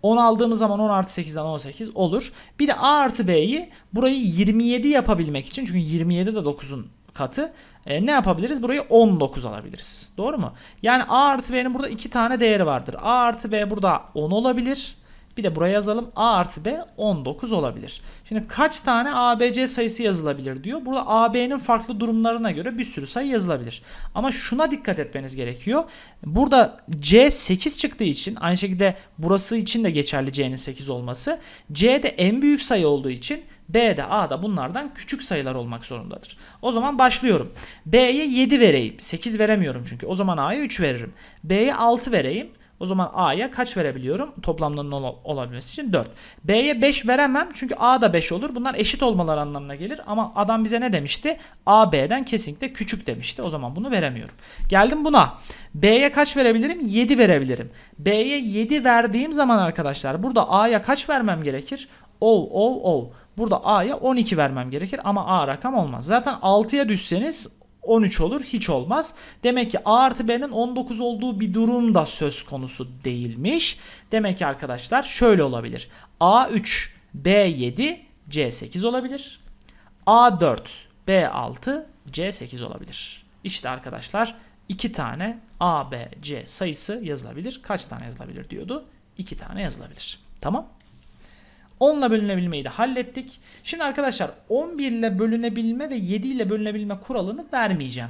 10 aldığımız zaman 10 artı 8'den 18 olur. Bir de A artı B'yi burayı 27 yapabilmek için çünkü 27 de 9'un katı e, ne yapabiliriz? Burayı 19 alabiliriz. Doğru mu? Yani A artı B'nin burada iki tane değeri vardır. A artı B burada 10 olabilir. Bir de buraya yazalım. A artı B 19 olabilir. Şimdi kaç tane ABC sayısı yazılabilir diyor. Burada AB'nin farklı durumlarına göre bir sürü sayı yazılabilir. Ama şuna dikkat etmeniz gerekiyor. Burada C 8 çıktığı için aynı şekilde burası için de geçerli C'nin 8 olması. C de en büyük sayı olduğu için B de A da bunlardan küçük sayılar olmak zorundadır. O zaman başlıyorum. B'ye 7 vereyim. 8 veremiyorum çünkü. O zaman A'ya 3 veririm. B'ye 6 vereyim. O zaman A'ya kaç verebiliyorum? Toplamlarının ol- olabilmesi için 4. B'ye 5 veremem çünkü A da 5 olur. Bunlar eşit olmaları anlamına gelir. Ama adam bize ne demişti? A B'den kesinlikle küçük demişti. O zaman bunu veremiyorum. Geldim buna. B'ye kaç verebilirim? 7 verebilirim. B'ye 7 verdiğim zaman arkadaşlar burada A'ya kaç vermem gerekir? Ol, ol, ol. Burada A'ya 12 vermem gerekir ama A rakam olmaz. Zaten 6'ya düşseniz 13 olur hiç olmaz. Demek ki A artı B'nin 19 olduğu bir durum da söz konusu değilmiş. Demek ki arkadaşlar şöyle olabilir. A3, B7, C8 olabilir. A4, B6, C8 olabilir. İşte arkadaşlar iki tane A, B, C sayısı yazılabilir. Kaç tane yazılabilir diyordu. İki tane yazılabilir. Tamam. 10 ile bölünebilmeyi de hallettik. Şimdi arkadaşlar 11 ile bölünebilme ve 7 ile bölünebilme kuralını vermeyeceğim.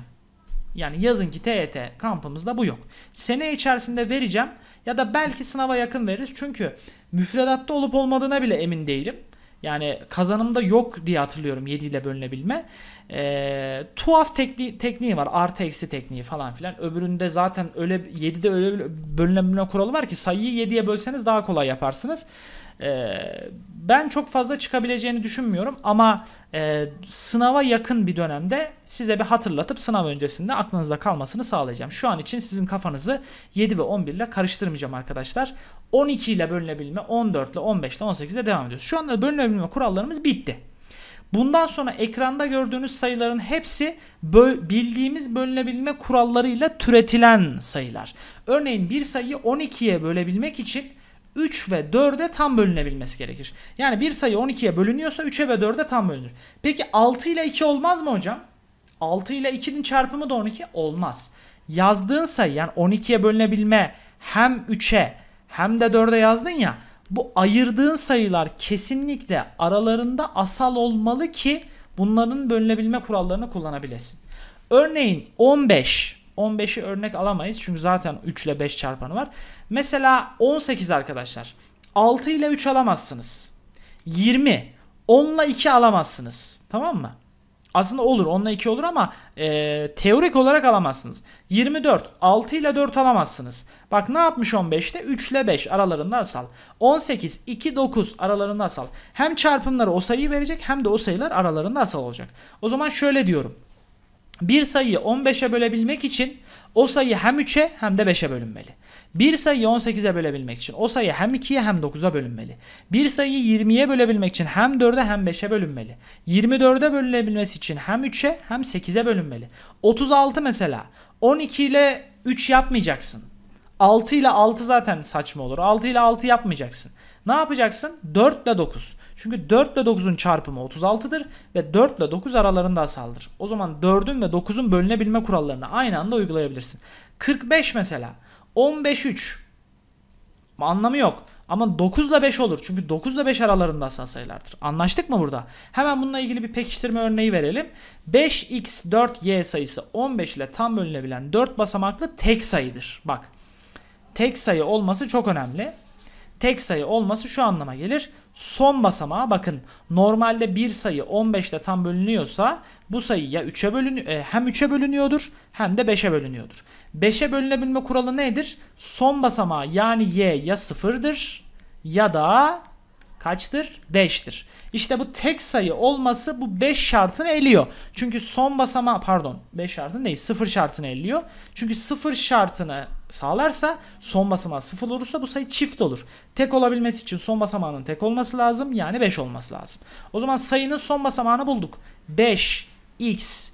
Yani yazın ki TYT kampımızda bu yok. Sene içerisinde vereceğim ya da belki sınava yakın veririz. Çünkü müfredatta olup olmadığına bile emin değilim. Yani kazanımda yok diye hatırlıyorum 7 ile bölünebilme. Ee, tuhaf tekni tekniği var. Artı eksi tekniği falan filan. Öbüründe zaten öyle 7'de öyle bölünebilme kuralı var ki sayıyı 7'ye bölseniz daha kolay yaparsınız. Ee, ben çok fazla çıkabileceğini düşünmüyorum ama e, sınava yakın bir dönemde size bir hatırlatıp sınav öncesinde aklınızda kalmasını sağlayacağım. Şu an için sizin kafanızı 7 ve 11 ile karıştırmayacağım arkadaşlar. 12 ile bölünebilme, 14 ile 15 ile 18 ile devam ediyoruz. Şu anda bölünebilme kurallarımız bitti. Bundan sonra ekranda gördüğünüz sayıların hepsi böl bildiğimiz bölünebilme kurallarıyla türetilen sayılar. Örneğin bir sayıyı 12'ye bölebilmek için 3 ve 4'e tam bölünebilmesi gerekir. Yani bir sayı 12'ye bölünüyorsa 3'e ve 4'e tam bölünür. Peki 6 ile 2 olmaz mı hocam? 6 ile 2'nin çarpımı da 12 olmaz. Yazdığın sayı yani 12'ye bölünebilme hem 3'e hem de 4'e yazdın ya bu ayırdığın sayılar kesinlikle aralarında asal olmalı ki bunların bölünebilme kurallarını kullanabilesin. Örneğin 15 15'i örnek alamayız çünkü zaten 3 ile 5 çarpanı var. Mesela 18 arkadaşlar. 6 ile 3 alamazsınız. 20. 10 ile 2 alamazsınız. Tamam mı? Aslında olur 10 ile 2 olur ama e, teorik olarak alamazsınız. 24. 6 ile 4 alamazsınız. Bak ne yapmış 15'te? 3 ile 5 aralarında asal. 18, 2, 9 aralarında asal. Hem çarpımları o sayıyı verecek hem de o sayılar aralarında asal olacak. O zaman şöyle diyorum. Bir sayıyı 15'e bölebilmek için o sayı hem 3'e hem de 5'e bölünmeli. Bir sayıyı 18'e bölebilmek için o sayı hem 2'ye hem 9'a bölünmeli. Bir sayıyı 20'ye bölebilmek için hem 4'e hem 5'e bölünmeli. 24'e bölünebilmesi için hem 3'e hem 8'e bölünmeli. 36 mesela 12 ile 3 yapmayacaksın. 6 ile 6 zaten saçma olur. 6 ile 6 yapmayacaksın. Ne yapacaksın? 4 ile 9. Çünkü 4 ile 9'un çarpımı 36'dır ve 4 ile 9 aralarında asaldır. O zaman 4'ün ve 9'un bölünebilme kurallarını aynı anda uygulayabilirsin. 45 mesela. 15 3. Anlamı yok. Ama 9 ile 5 olur. Çünkü 9 ile 5 aralarında asal sayılardır. Anlaştık mı burada? Hemen bununla ilgili bir pekiştirme örneği verelim. 5x4y sayısı 15 ile tam bölünebilen 4 basamaklı tek sayıdır. Bak. Tek sayı olması çok önemli. Tek sayı olması şu anlama gelir. Son basamağa bakın. Normalde bir sayı 15 ile tam bölünüyorsa bu sayı ya 3'e bölünüyor hem 3'e bölünüyordur hem de 5'e bölünüyordur. 5'e bölünebilme kuralı nedir? Son basamağı yani y ya 0'dır ya da kaçtır? 5'tir. İşte bu tek sayı olması bu 5 şartını eliyor. Çünkü son basamağı pardon 5 şartını değil 0 şartını eliyor. Çünkü 0 şartını sağlarsa son basamağı 0 olursa bu sayı çift olur. Tek olabilmesi için son basamağının tek olması lazım yani 5 olması lazım. O zaman sayının son basamağını bulduk. 5 x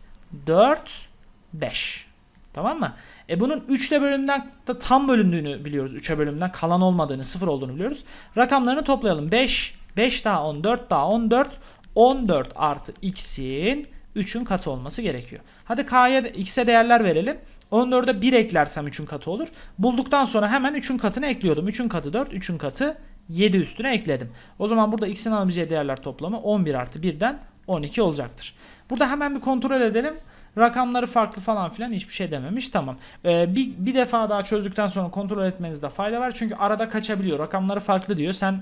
4 5. Tamam mı? E bunun 3 ile bölümden da tam bölündüğünü biliyoruz. 3'e bölümden kalan olmadığını, 0 olduğunu biliyoruz. Rakamlarını toplayalım. 5, 5 daha 14 daha 14. 14 artı x'in 3'ün katı olması gerekiyor. Hadi k'ya x'e değerler verelim. 14'e 1 eklersem 3'ün katı olur. Bulduktan sonra hemen 3'ün katını ekliyordum. 3'ün katı 4, 3'ün katı 7 üstüne ekledim. O zaman burada x'in alabileceği değerler toplamı 11 artı 1'den 12 olacaktır. Burada hemen bir kontrol edelim. Rakamları farklı falan filan hiçbir şey dememiş. Tamam. Ee, bir, bir defa daha çözdükten sonra kontrol etmenizde fayda var. Çünkü arada kaçabiliyor. Rakamları farklı diyor. Sen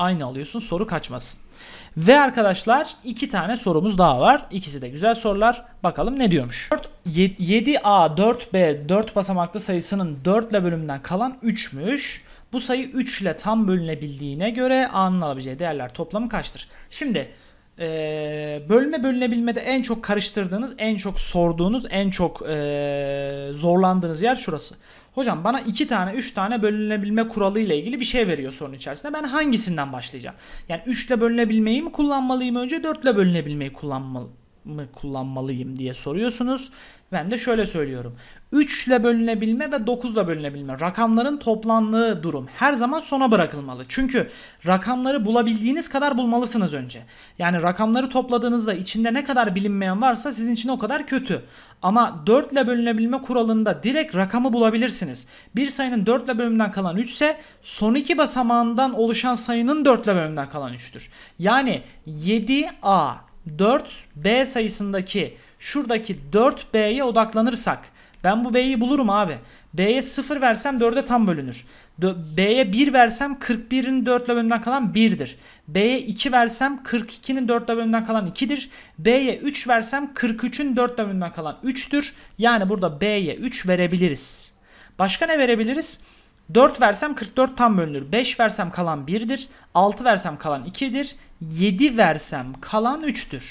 aynı alıyorsun. Soru kaçmasın. Ve arkadaşlar iki tane sorumuz daha var. İkisi de güzel sorular. Bakalım ne diyormuş. 4 Ye- 7A 4B 4 basamaklı sayısının 4 ile bölümünden kalan 3'müş. Bu sayı 3 ile tam bölünebildiğine göre A'nın alabileceği değerler toplamı kaçtır? Şimdi eee, bölme bölünebilmede en çok karıştırdığınız, en çok sorduğunuz, en çok eee, zorlandığınız yer şurası. Hocam bana 2 tane 3 tane bölünebilme kuralı ile ilgili bir şey veriyor sorun içerisinde. Ben hangisinden başlayacağım? Yani 3 ile bölünebilmeyi mi kullanmalıyım önce 4 ile bölünebilmeyi kullanmalı mı kullanmalıyım diye soruyorsunuz. Ben de şöyle söylüyorum. 3 ile bölünebilme ve 9 ile bölünebilme rakamların toplandığı durum her zaman sona bırakılmalı. Çünkü rakamları bulabildiğiniz kadar bulmalısınız önce. Yani rakamları topladığınızda içinde ne kadar bilinmeyen varsa sizin için o kadar kötü. Ama 4 ile bölünebilme kuralında direkt rakamı bulabilirsiniz. Bir sayının 4 ile bölümünden kalan 3 ise son iki basamağından oluşan sayının 4 ile bölümünden kalan 3'tür. Yani 7A 4B sayısındaki şuradaki 4B'ye odaklanırsak ben bu B'yi bulurum abi. B'ye 0 versem 4'e tam bölünür. B'ye 1 versem 41'in 4 ile bölümünden kalan 1'dir. B'ye 2 versem 42'nin 4 ile bölümünden kalan 2'dir. B'ye 3 versem 43'ün 4 ile bölümünden kalan 3'tür. Yani burada B'ye 3 verebiliriz. Başka ne verebiliriz? 4 versem 44 tam bölünür. 5 versem kalan 1'dir. 6 versem kalan 2'dir. 7 versem kalan 3'tür.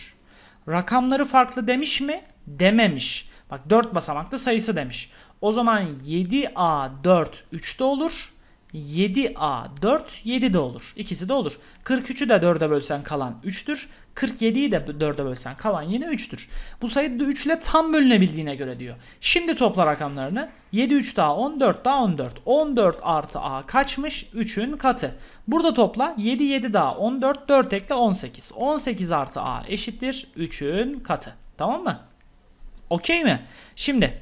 Rakamları farklı demiş mi? Dememiş. Bak 4 basamaklı sayısı demiş. O zaman 7A4 3'te olur. 7A4 7'de olur. İkisi de olur. 43'ü de 4'e bölsen kalan 3'tür. 47'yi de 4'e bölsen kalan yine 3'tür. Bu sayı da 3 ile tam bölünebildiğine göre diyor. Şimdi topla rakamlarını. 7 3 daha 14 daha 14. 14 artı A kaçmış? 3'ün katı. Burada topla 7 7 daha 14 4 ekle 18. 18 artı A eşittir 3'ün katı. Tamam mı? Okey mi? Şimdi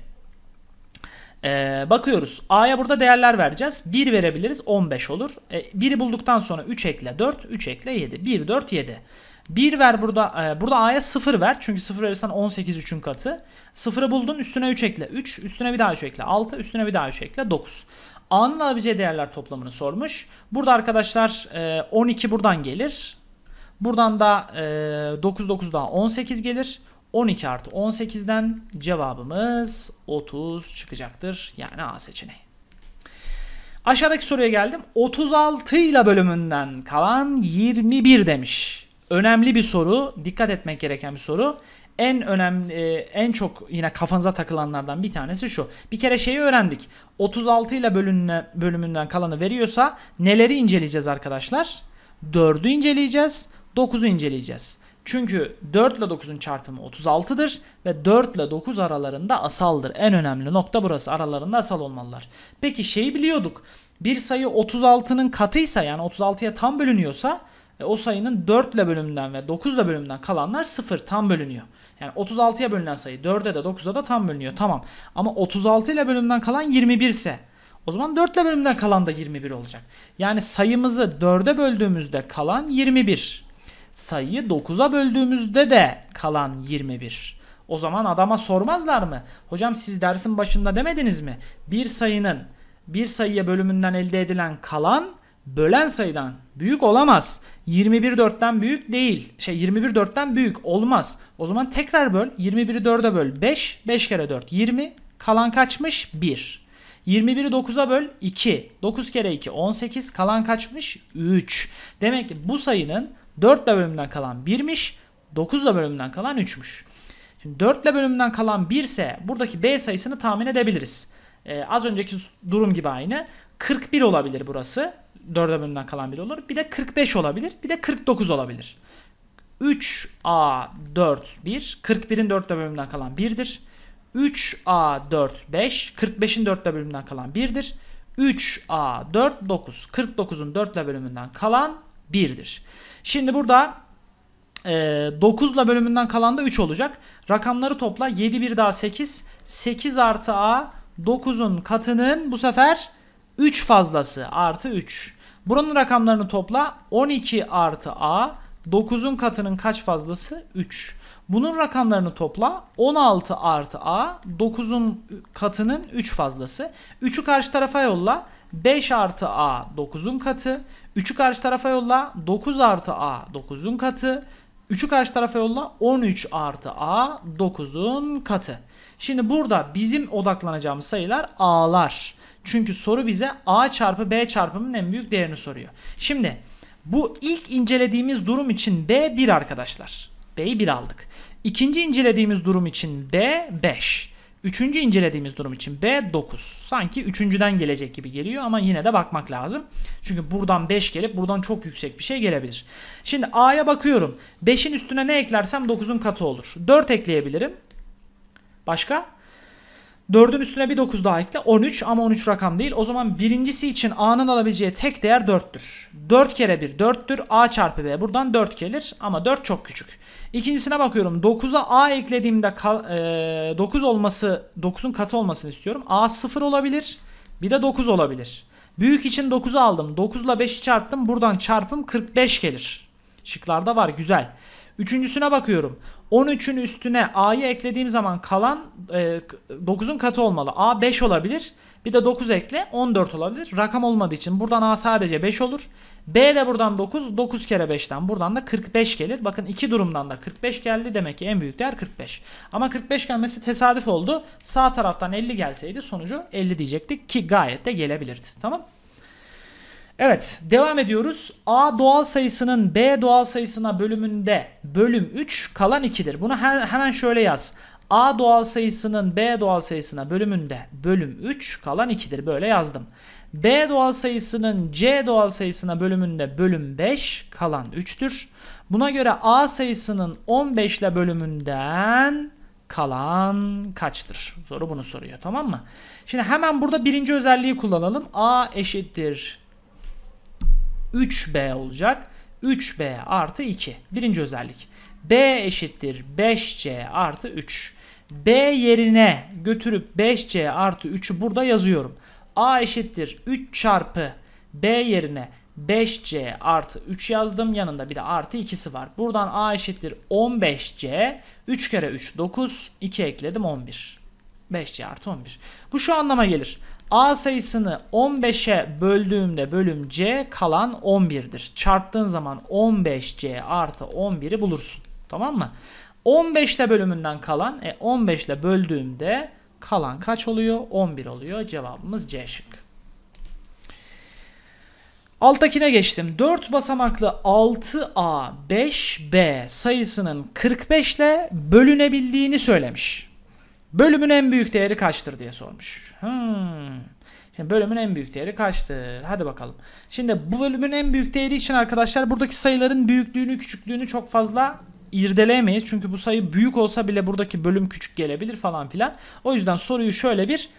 ee, bakıyoruz. A'ya burada değerler vereceğiz. 1 verebiliriz. 15 olur. E, 1'i bulduktan sonra 3 ekle 4. 3 ekle 7. 1, 4, 7. 1 ver burada. E, burada A'ya 0 ver. Çünkü 0 verirsen 18 3'ün katı. 0'ı buldun. Üstüne 3 ekle. 3. Üstüne bir daha 3 ekle. 6. Üstüne bir daha 3 ekle. 9. A'nın alabileceği değerler toplamını sormuş. Burada arkadaşlar e, 12 buradan gelir. Buradan da e, 9 9 daha 18 gelir. 12 artı 18'den cevabımız 30 çıkacaktır. Yani A seçeneği. Aşağıdaki soruya geldim. 36 ile bölümünden kalan 21 demiş. Önemli bir soru. Dikkat etmek gereken bir soru. En önemli, e, en çok yine kafanıza takılanlardan bir tanesi şu. Bir kere şeyi öğrendik. 36 ile bölümünden, bölümünden kalanı veriyorsa neleri inceleyeceğiz arkadaşlar? 4'ü inceleyeceğiz, 9'u inceleyeceğiz. Çünkü 4 ile 9'un çarpımı 36'dır ve 4 ile 9 aralarında asaldır. En önemli nokta burası. Aralarında asal olmalılar. Peki şeyi biliyorduk. Bir sayı 36'nın katıysa yani 36'ya tam bölünüyorsa e, o sayının 4 ile bölümünden ve 9 ile bölümünden kalanlar 0 tam bölünüyor. Yani 36'ya bölünen sayı 4'e de 9'a da tam bölünüyor. Tamam. Ama 36 ile bölümünden kalan 21 ise o zaman 4 ile bölümünden kalan da 21 olacak. Yani sayımızı 4'e böldüğümüzde kalan 21 sayıyı 9'a böldüğümüzde de kalan 21. O zaman adama sormazlar mı? Hocam siz dersin başında demediniz mi? Bir sayının bir sayıya bölümünden elde edilen kalan bölen sayıdan büyük olamaz. 21 4'ten büyük değil. Şey 21 4'ten büyük olmaz. O zaman tekrar böl. 21'i 4'e böl. 5. 5 kere 4 20. Kalan kaçmış? 1. 21'i 9'a böl 2. 9 kere 2 18. Kalan kaçmış? 3. Demek ki bu sayının 4 ile bölümünden kalan 1'miş. 9 ile bölümünden kalan 3'müş. Şimdi 4 ile bölümünden kalan 1 ise buradaki B sayısını tahmin edebiliriz. Ee, az önceki durum gibi aynı. 41 olabilir burası. 4'e bölümünden kalan 1 olur. Bir de 45 olabilir. Bir de 49 olabilir. 3A 4 1. 41'in 4 ile bölümünden kalan 1'dir. 3A 4 5. 45'in 4 ile bölümünden kalan 1'dir. 3A 4 9. 49'un 4 ile bölümünden kalan 1'dir. Şimdi burada e, 9 ile bölümünden kalan da 3 olacak. Rakamları topla 7 bir daha 8. 8 artı A 9'un katının bu sefer 3 fazlası artı 3. Buranın rakamlarını topla 12 artı A 9'un katının kaç fazlası? 3. Bunun rakamlarını topla 16 artı A 9'un katının 3 fazlası. 3'ü karşı tarafa yolla 5 artı A 9'un katı. 3'ü karşı tarafa yolla 9 artı A 9'un katı. 3'ü karşı tarafa yolla 13 artı A 9'un katı. Şimdi burada bizim odaklanacağımız sayılar A'lar. Çünkü soru bize A çarpı B çarpımının en büyük değerini soruyor. Şimdi bu ilk incelediğimiz durum için B 1 arkadaşlar. B'yi 1 aldık. İkinci incelediğimiz durum için B 5. Üçüncü incelediğimiz durum için B 9. Sanki üçüncüden gelecek gibi geliyor ama yine de bakmak lazım. Çünkü buradan 5 gelip buradan çok yüksek bir şey gelebilir. Şimdi A'ya bakıyorum. 5'in üstüne ne eklersem 9'un katı olur. 4 ekleyebilirim. Başka? 4'ün üstüne bir 9 daha ekle. 13 ama 13 rakam değil. O zaman birincisi için A'nın alabileceği tek değer 4'tür. 4 kere 1 4'tür. A çarpı B buradan 4 gelir ama 4 çok küçük. İkincisine bakıyorum. 9'a A eklediğimde 9 olması 9'un katı olmasını istiyorum. A 0 olabilir. Bir de 9 olabilir. Büyük için 9'u aldım. 9 ile 5'i çarptım. Buradan çarpım 45 gelir. Şıklarda var. Güzel. Üçüncüsüne bakıyorum. 13'ün üstüne A'yı eklediğim zaman kalan e, 9'un katı olmalı. A 5 olabilir. Bir de 9 ekle 14 olabilir. Rakam olmadığı için buradan A sadece 5 olur. B de buradan 9. 9 kere 5'ten buradan da 45 gelir. Bakın iki durumdan da 45 geldi. Demek ki en büyük değer 45. Ama 45 gelmesi tesadüf oldu. Sağ taraftan 50 gelseydi sonucu 50 diyecektik ki gayet de gelebilirdi. Tamam Evet devam ediyoruz. A doğal sayısının B doğal sayısına bölümünde bölüm 3 kalan 2'dir. Bunu he hemen şöyle yaz. A doğal sayısının B doğal sayısına bölümünde bölüm 3 kalan 2'dir. Böyle yazdım. B doğal sayısının C doğal sayısına bölümünde bölüm 5 kalan 3'tür. Buna göre A sayısının 15 ile bölümünden kalan kaçtır? Soru bunu soruyor tamam mı? Şimdi hemen burada birinci özelliği kullanalım. A eşittir 3B olacak. 3B artı 2. Birinci özellik. B eşittir 5C artı 3. B yerine götürüp 5C artı 3'ü burada yazıyorum. A eşittir 3 çarpı B yerine 5C artı 3 yazdım. Yanında bir de artı 2'si var. Buradan A eşittir 15C. 3 kere 3 9. 2 ekledim 11. 5C artı 11. Bu şu anlama gelir. A sayısını 15'e böldüğümde bölüm C kalan 11'dir. Çarptığın zaman 15C artı 11'i bulursun. Tamam mı? 15'te bölümünden kalan e 15 ile böldüğümde kalan kaç oluyor? 11 oluyor. Cevabımız C şık. Alttakine geçtim. 4 basamaklı 6A 5B sayısının 45 ile bölünebildiğini söylemiş. Bölümün en büyük değeri kaçtır diye sormuş. Hmm. Şimdi bölümün en büyük değeri kaçtır? Hadi bakalım. Şimdi bu bölümün en büyük değeri için arkadaşlar buradaki sayıların büyüklüğünü küçüklüğünü çok fazla irdeleyemeyiz. Çünkü bu sayı büyük olsa bile buradaki bölüm küçük gelebilir falan filan. O yüzden soruyu şöyle bir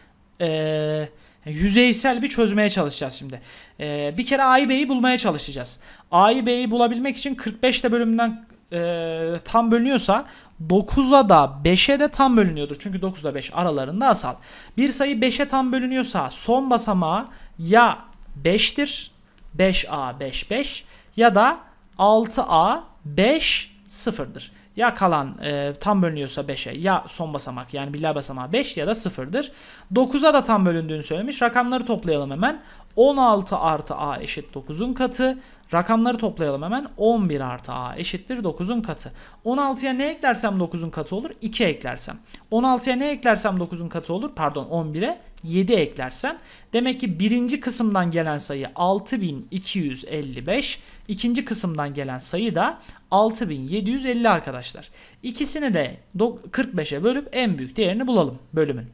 ee, yüzeysel bir çözmeye çalışacağız şimdi. Ee, bir kere A'yı B'yi bulmaya çalışacağız. A'yı B'yi bulabilmek için 45 ile bölümünden e, tam bölünüyorsa 9'a da 5'e de tam bölünüyordur. Çünkü 9 ile 5 aralarında asal. Bir sayı 5'e tam bölünüyorsa son basamağı ya 5'tir 5A 5 5 ya da 6A 5 0'dır. Ya kalan e, tam bölünüyorsa 5'e ya son basamak yani birler basamağı 5 ya da 0'dır. 9'a da tam bölündüğünü söylemiş. Rakamları toplayalım hemen. 16 artı A eşit 9'un katı. Rakamları toplayalım hemen. 11 artı A eşittir 9'un katı. 16'ya ne eklersem 9'un katı olur? 2 eklersem. 16'ya ne eklersem 9'un katı olur? Pardon 11'e 7 eklersem. Demek ki birinci kısımdan gelen sayı 6255. ikinci kısımdan gelen sayı da 6750 arkadaşlar. İkisini de 45'e bölüp en büyük değerini bulalım bölümün.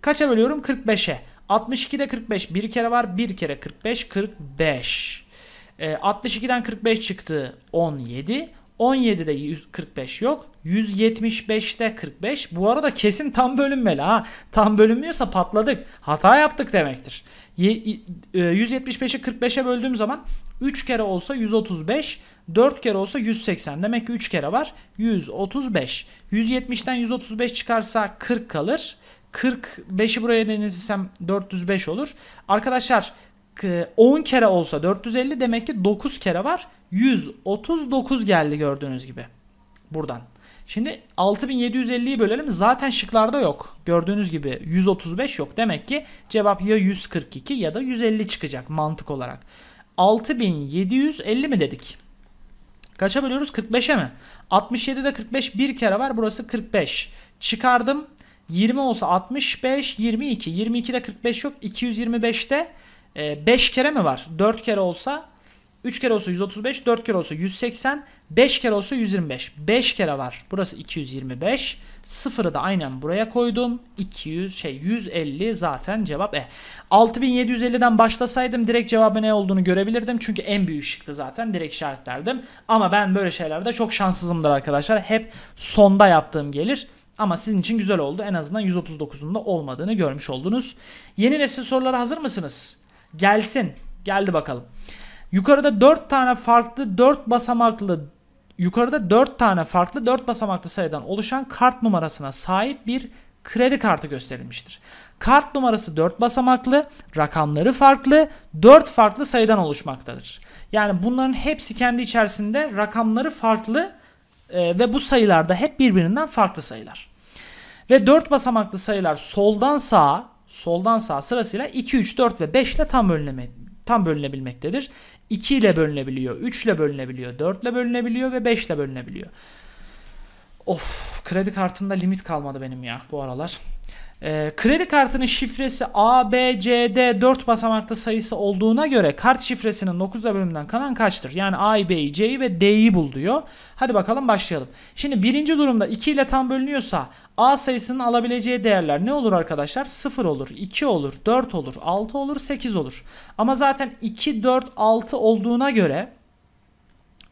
Kaça bölüyorum? 45'e. 62'de 45 bir kere var. Bir kere 45 45. E, 62'den 45 çıktı 17. 17'de 145 yok. 175'te 45. Bu arada kesin tam bölünmeli ha. Tam bölünmüyorsa patladık. Hata yaptık demektir. 175'i 45'e e, böldüğüm zaman 3 kere olsa 135, 4 kere olsa 180. Demek ki 3 kere var. 135. 170'ten 135 çıkarsa 40 kalır. 45'i buraya denizsem 405 olur. Arkadaşlar 10 kere olsa 450 demek ki 9 kere var. 139 geldi gördüğünüz gibi. Buradan. Şimdi 6750'yi bölelim. Zaten şıklarda yok. Gördüğünüz gibi 135 yok. Demek ki cevap ya 142 ya da 150 çıkacak mantık olarak. 6750 mi dedik? Kaça bölüyoruz? 45'e mi? 67'de 45 bir kere var. Burası 45. Çıkardım. 20 olsa 65, 22. 22'de 45 yok. 225'te 5 kere mi var? 4 kere olsa 3 kere olsa 135, 4 kere olsa 180, 5 kere olsa 125. 5 kere var. Burası 225. Sıfırı da aynen buraya koydum. 200 şey 150 zaten cevap E. 6750'den başlasaydım direkt cevabı ne olduğunu görebilirdim. Çünkü en büyük şıktı zaten. Direkt işaretlerdim. Ama ben böyle şeylerde çok şanssızımdır arkadaşlar. Hep sonda yaptığım gelir. Ama sizin için güzel oldu. En azından 139'un da olmadığını görmüş oldunuz. Yeni nesil sorulara hazır mısınız? Gelsin. Geldi bakalım. Yukarıda 4 tane farklı 4 basamaklı yukarıda 4 tane farklı 4 basamaklı sayıdan oluşan kart numarasına sahip bir kredi kartı gösterilmiştir. Kart numarası 4 basamaklı, rakamları farklı, 4 farklı sayıdan oluşmaktadır. Yani bunların hepsi kendi içerisinde rakamları farklı e, ve bu sayılar da hep birbirinden farklı sayılar. Ve 4 basamaklı sayılar soldan sağa, soldan sağa sırasıyla 2, 3, 4 ve 5 ile tam bölüneme, tam bölünebilmektedir. 2 ile bölünebiliyor, 3 ile bölünebiliyor, 4 ile bölünebiliyor ve 5 ile bölünebiliyor. Of kredi kartında limit kalmadı benim ya bu aralar. Ee, kredi kartının şifresi A, B, C, D 4 basamaklı sayısı olduğuna göre kart şifresinin 9 bölümünden kalan kaçtır? Yani A'yı, B'yi, C'yi ve D'yi bul diyor. Hadi bakalım başlayalım. Şimdi birinci durumda 2 ile tam bölünüyorsa A sayısının alabileceği değerler ne olur arkadaşlar? 0 olur, 2 olur, 4 olur, 6 olur, 8 olur. Ama zaten 2, 4, 6 olduğuna göre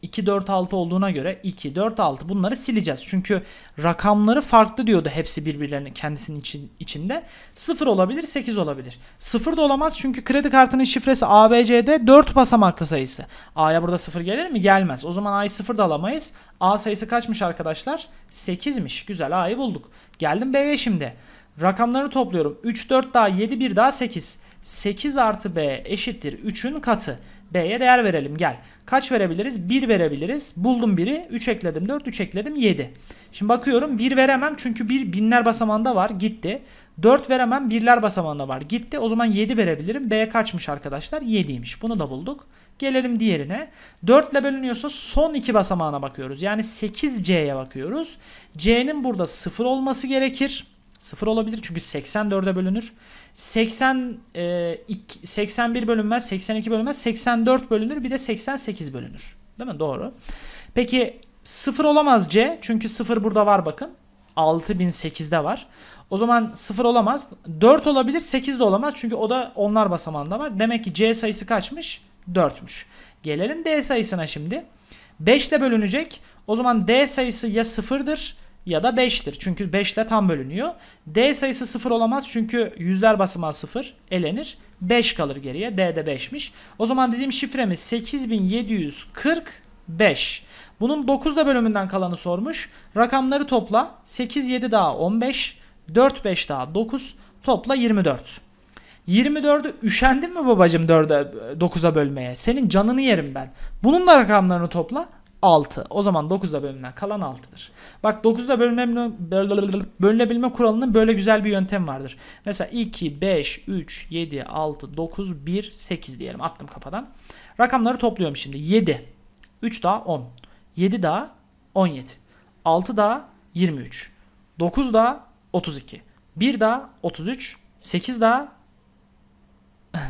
2, 4, 6 olduğuna göre 2, 4, 6 bunları sileceğiz. Çünkü rakamları farklı diyordu hepsi birbirlerinin kendisinin için, içinde. 0 olabilir, 8 olabilir. 0 da olamaz çünkü kredi kartının şifresi ABCD 4 basamaklı sayısı. A'ya burada 0 gelir mi? Gelmez. O zaman A'yı 0 da alamayız. A sayısı kaçmış arkadaşlar? 8'miş. Güzel A'yı bulduk. Geldim B'ye şimdi. Rakamları topluyorum. 3, 4 daha 7, 1 daha 8. 8 artı B eşittir 3'ün katı. B'ye değer verelim gel. Kaç verebiliriz? 1 verebiliriz. Buldum 1'i. 3 ekledim 4. 3 ekledim 7. Şimdi bakıyorum 1 veremem çünkü 1 binler basamağında var. Gitti. 4 veremem birler basamağında var. Gitti. O zaman 7 verebilirim. B kaçmış arkadaşlar? 7'ymiş. Bunu da bulduk. Gelelim diğerine. 4 ile bölünüyorsa son iki basamağına bakıyoruz. Yani 8C'ye bakıyoruz. C'nin burada 0 olması gerekir. 0 olabilir çünkü 84'e bölünür. 80 e, 81 bölünmez, 82 bölünmez, 84 bölünür, bir de 88 bölünür. Değil mi? Doğru. Peki 0 olamaz C çünkü 0 burada var bakın. 6008'de var. O zaman 0 olamaz. 4 olabilir, 8 de olamaz çünkü o da onlar basamağında var. Demek ki C sayısı kaçmış? 4'müş. Gelelim D sayısına şimdi. 5 ile bölünecek. O zaman D sayısı ya 0'dır ya da 5'tir. Çünkü 5 ile tam bölünüyor. D sayısı 0 olamaz çünkü yüzler basamağı 0 elenir. 5 kalır geriye. D de 5'miş. O zaman bizim şifremiz 8745. Bunun 9 da bölümünden kalanı sormuş. Rakamları topla. 8 7 daha 15. 4 5 daha 9. Topla 24. 24'ü üşendin mi babacım 4'e 9'a bölmeye? Senin canını yerim ben. Bunun da rakamlarını topla. 6. O zaman 9'da bölümden kalan 6'dır. Bak 9'da bölünebilme, bölünebilme kuralının böyle güzel bir yöntem vardır. Mesela 2, 5, 3, 7, 6, 9, 1, 8 diyelim. Attım kafadan. Rakamları topluyorum şimdi. 7. 3 daha 10. 7 daha 17. 6 daha 23. 9 daha 32. 1 daha 33. 8 daha <laughs>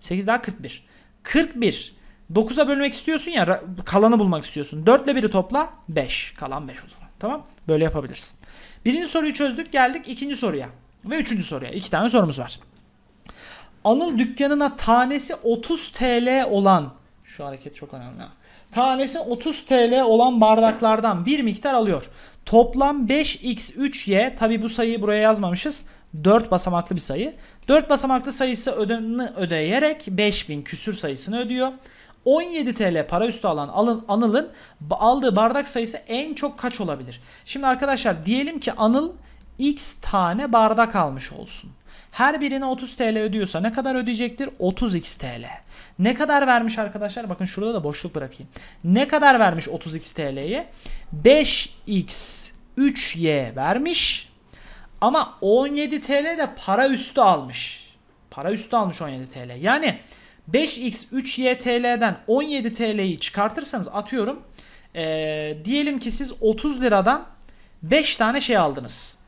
8 daha 41. 41 9'a bölmek istiyorsun ya kalanı bulmak istiyorsun. 4 ile 1'i topla 5. Kalan 5 o zaman. Tamam? Böyle yapabilirsin. Birinci soruyu çözdük geldik ikinci soruya. Ve üçüncü soruya. İki tane sorumuz var. Anıl dükkanına tanesi 30 TL olan şu hareket çok önemli. Tanesi 30 TL olan bardaklardan bir miktar alıyor. Toplam 5x3y tabi bu sayıyı buraya yazmamışız. 4 basamaklı bir sayı. 4 basamaklı sayısı ödeni ödeyerek 5000 küsür sayısını ödüyor. 17 TL para üstü alan alın, Anıl'ın aldığı bardak sayısı en çok kaç olabilir? Şimdi arkadaşlar diyelim ki Anıl x tane bardak almış olsun. Her birine 30 TL ödüyorsa ne kadar ödeyecektir? 30x TL. Ne kadar vermiş arkadaşlar? Bakın şurada da boşluk bırakayım. Ne kadar vermiş 30x TL'ye? 5x 3y vermiş. Ama 17 TL de para üstü almış. Para üstü almış 17 TL. Yani 5x 3y TL'den 17 TL'yi çıkartırsanız atıyorum ee, diyelim ki siz 30 liradan 5 tane şey aldınız.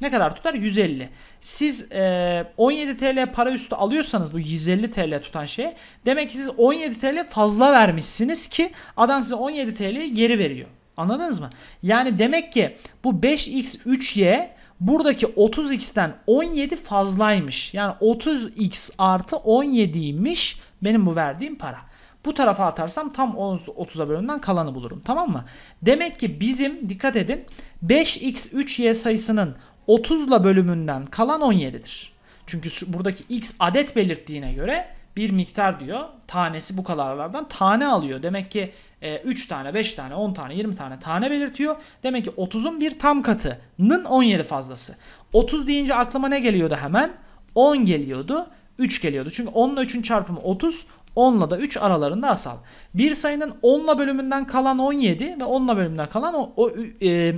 Ne kadar tutar? 150. Siz e, 17 TL para üstü alıyorsanız bu 150 TL tutan şeye demek ki siz 17 TL fazla vermişsiniz ki adam size 17 TL'yi geri veriyor. Anladınız mı? Yani demek ki bu 5x 3y buradaki 30x'ten 17 fazlaymış. Yani 30x artı 17'ymiş benim bu verdiğim para. Bu tarafa atarsam tam 30'a bölümden kalanı bulurum. Tamam mı? Demek ki bizim dikkat edin 5x 3y sayısının 30'la bölümünden kalan 17'dir. Çünkü buradaki x adet belirttiğine göre bir miktar diyor. Tanesi bu kadarlardan tane alıyor. Demek ki e, 3 tane, 5 tane, 10 tane, 20 tane tane belirtiyor. Demek ki 30'un bir tam katının 17 fazlası. 30 deyince aklıma ne geliyordu hemen? 10 geliyordu. 3 geliyordu. Çünkü 10 ile 3'ün çarpımı 30. 10 ile da 3 aralarında asal. Bir sayının 10 ile bölümünden kalan 17 ve 10 ile bölümünden kalan o, o e,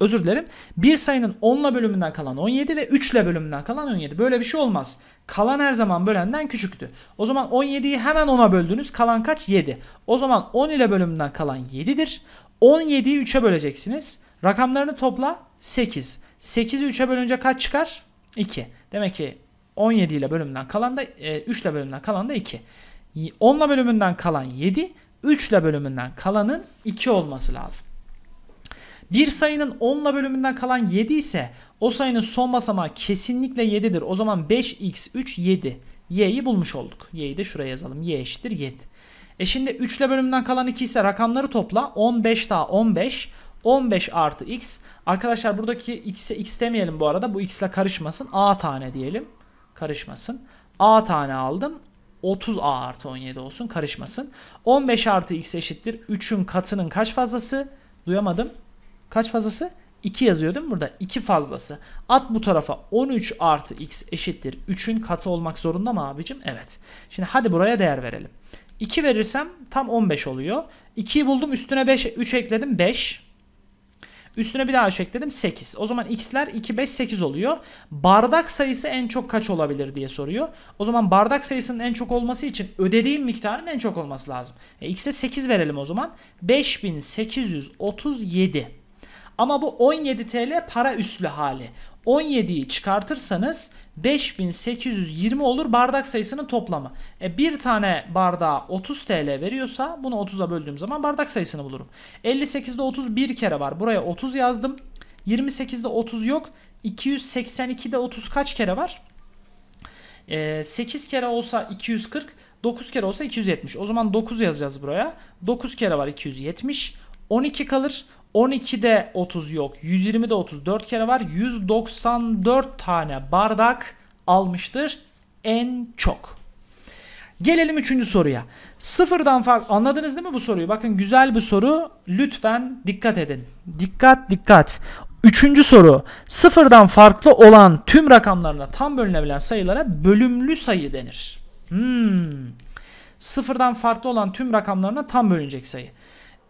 özür dilerim. Bir sayının 10 ile bölümünden kalan 17 ve 3 ile bölümünden kalan 17. Böyle bir şey olmaz. Kalan her zaman bölenden küçüktü. O zaman 17'yi hemen 10'a böldünüz. Kalan kaç? 7. O zaman 10 ile bölümünden kalan 7'dir. 17'yi 3'e böleceksiniz. Rakamlarını topla 8. 8'i 3'e bölünce kaç çıkar? 2. Demek ki 17 ile bölümünden kalan da 3 ile bölümünden kalan da 2. 10 ile bölümünden kalan 7, 3 ile bölümünden kalanın 2 olması lazım. Bir sayının 10 ile bölümünden kalan 7 ise o sayının son basamağı kesinlikle 7'dir. O zaman 5x3 7. Y'yi bulmuş olduk. Y'yi de şuraya yazalım. Y eşittir 7. E şimdi 3 ile bölümünden kalan 2 ise rakamları topla. 15 daha 15. 15 artı x. Arkadaşlar buradaki x'e x demeyelim bu arada. Bu x ile karışmasın. A tane diyelim. Karışmasın. A tane aldım. 30 a artı 17 olsun karışmasın. 15 artı x eşittir. 3'ün katının kaç fazlası? Duyamadım. Kaç fazlası? 2 yazıyor değil mi burada? 2 fazlası. At bu tarafa 13 artı x eşittir. 3'ün katı olmak zorunda mı abicim? Evet. Şimdi hadi buraya değer verelim. 2 verirsem tam 15 oluyor. 2'yi buldum üstüne 5, 3 ekledim 5. Üstüne bir daha 3 ekledim 8. O zaman x'ler 2, 5, 8 oluyor. Bardak sayısı en çok kaç olabilir diye soruyor. O zaman bardak sayısının en çok olması için ödediğim miktarın en çok olması lazım. E, x'e 8 verelim o zaman. 5837. Ama bu 17 TL para üslü hali. 17'yi çıkartırsanız 5820 olur bardak sayısının toplamı. E bir tane bardağa 30 TL veriyorsa bunu 30'a böldüğüm zaman bardak sayısını bulurum. 58'de 30 bir kere var. Buraya 30 yazdım. 28'de 30 yok. 282'de 30 kaç kere var? E, 8 kere olsa 240. 9 kere olsa 270. O zaman 9 yazacağız buraya. 9 kere var 270. 12 kalır. 12'de 30 yok. 120'de 34 kere var. 194 tane bardak almıştır en çok. Gelelim üçüncü soruya. Sıfırdan fark anladınız değil mi bu soruyu? Bakın güzel bir soru. Lütfen dikkat edin. Dikkat dikkat. Üçüncü soru. Sıfırdan farklı olan tüm rakamlarına tam bölünebilen sayılara bölümlü sayı denir. Hmm. Sıfırdan farklı olan tüm rakamlarına tam bölünecek sayı.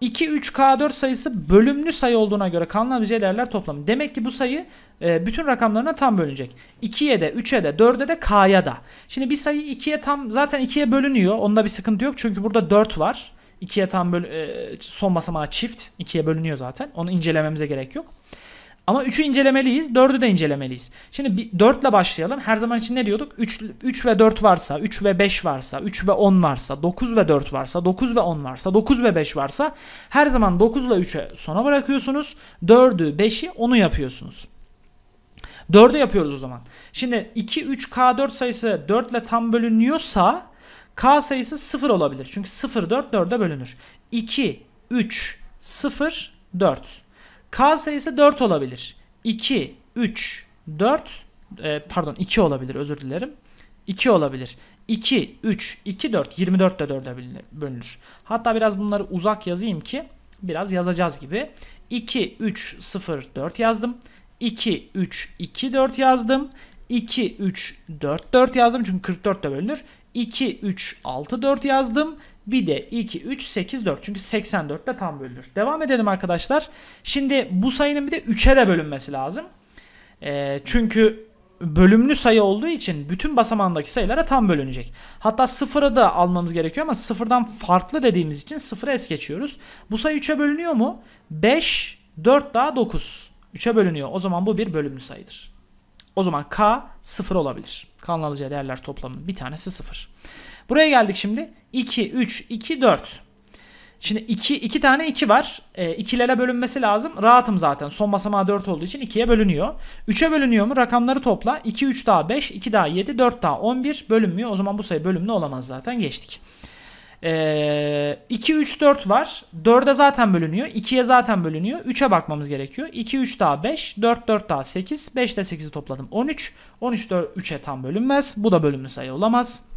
2, 3, K4 sayısı bölümlü sayı olduğuna göre kalınabileceği değerler toplamı. Demek ki bu sayı e, bütün rakamlarına tam bölünecek. 2'ye de, 3'e de, 4'e de, K'ya da. Şimdi bir sayı 2'ye tam zaten 2'ye bölünüyor. Onda bir sıkıntı yok. Çünkü burada 4 var. 2'ye tam böl e, son basamağı çift. 2'ye bölünüyor zaten. Onu incelememize gerek yok. Ama 3'ü incelemeliyiz. 4'ü de incelemeliyiz. Şimdi bir 4 ile başlayalım. Her zaman için ne diyorduk? 3, 3 ve 4 varsa, 3 ve 5 varsa, 3 ve 10 varsa, 9 ve 4 varsa, 9 ve 10 varsa, 9 ve 5 varsa her zaman 9 ile 3'e sona bırakıyorsunuz. 4'ü, 5'i, 10'u yapıyorsunuz. 4'ü yapıyoruz o zaman. Şimdi 2, 3, K4 sayısı 4 ile tam bölünüyorsa K sayısı 0 olabilir. Çünkü 0, 4, 4'e bölünür. 2, 3, 0, 4. K sayısı 4 olabilir. 2, 3, 4 e, pardon 2 olabilir özür dilerim. 2 olabilir. 2, 3, 2, 4. 24 de 4'e bölünür. Hatta biraz bunları uzak yazayım ki biraz yazacağız gibi. 2, 3, 0, 4 yazdım. 2, 3, 2, 4 yazdım. 2, 3, 4, 4 yazdım. Çünkü 44 de bölünür. 2, 3, 6, 4 yazdım. Bir de 2, 3, 8, 4. Çünkü 84 de tam bölünür. Devam edelim arkadaşlar. Şimdi bu sayının bir de 3'e de bölünmesi lazım. E, çünkü bölümlü sayı olduğu için bütün basamağındaki sayılara tam bölünecek. Hatta sıfırı da almamız gerekiyor ama sıfırdan farklı dediğimiz için sıfırı es geçiyoruz. Bu sayı 3'e bölünüyor mu? 5, 4 daha 9. 3'e bölünüyor. O zaman bu bir bölümlü sayıdır. O zaman K 0 olabilir. K'nın alacağı değerler toplamının bir tanesi 0. Buraya geldik şimdi. 2, 3, 2, 4. Şimdi 2 2 tane 2 var. E, ikilere bölünmesi lazım. Rahatım zaten. Son basamağı 4 olduğu için 2'ye bölünüyor. 3'e bölünüyor mu? Rakamları topla. 2 3 daha 5, 2 daha 7, 4 daha 11 bölünmüyor. O zaman bu sayı bölümlü olamaz zaten. Geçtik. Ee, 2 3 4 var. 4'e zaten bölünüyor. 2'ye zaten bölünüyor. 3'e bakmamız gerekiyor. 2 3 daha 5, 4 4 daha 8, 5 ile 8'i topladım. 13. 13 4 3'e tam bölünmez. Bu da bölümlü sayı olamaz.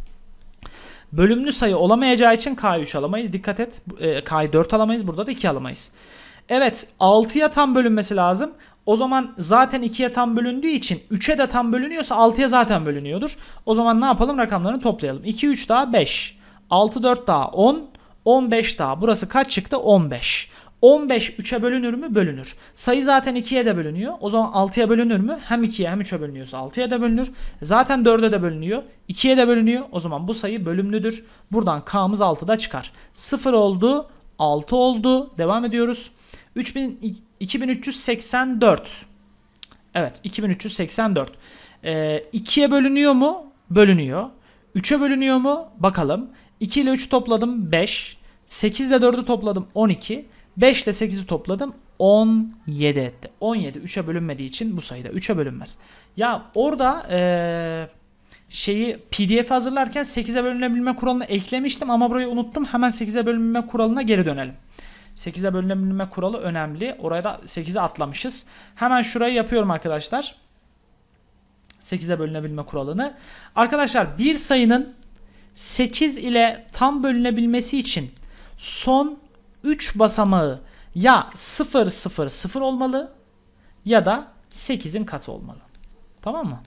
Bölümlü sayı olamayacağı için K'yı 3 alamayız. Dikkat et. E, K'yı 4 alamayız. Burada da 2 alamayız. Evet 6'ya tam bölünmesi lazım. O zaman zaten 2'ye tam bölündüğü için 3'e de tam bölünüyorsa 6'ya zaten bölünüyordur. O zaman ne yapalım? Rakamlarını toplayalım. 2 3 daha 5. 6 4 daha 10. 15 daha. Burası kaç çıktı? 15. 15 3'e bölünür mü? Bölünür. Sayı zaten 2'ye de bölünüyor. O zaman 6'ya bölünür mü? Hem 2'ye hem 3'e bölünüyorsa 6'ya da bölünür. Zaten 4'e de bölünüyor. 2'ye de bölünüyor. O zaman bu sayı bölümlüdür. Buradan K'mız 6'da çıkar. 0 oldu. 6 oldu. Devam ediyoruz. 3000, 2384. Evet 2384. Ee, 2'ye bölünüyor mu? Bölünüyor. 3'e bölünüyor mu? Bakalım. 2 ile 3 topladım 5. 8 ile 4'ü topladım 12. 5 ile 8'i topladım 17 etti. 17 3'e bölünmediği için bu sayıda 3'e bölünmez. Ya orada ee, şeyi PDF hazırlarken 8'e bölünebilme kuralını eklemiştim ama burayı unuttum. Hemen 8'e bölünme kuralına geri dönelim. 8'e bölünebilme kuralı önemli. Oraya da 8'e atlamışız. Hemen şurayı yapıyorum arkadaşlar. 8'e bölünebilme kuralını. Arkadaşlar bir sayının 8 ile tam bölünebilmesi için son 3 basamağı ya 0 0 0 olmalı ya da 8'in katı olmalı. Tamam mı?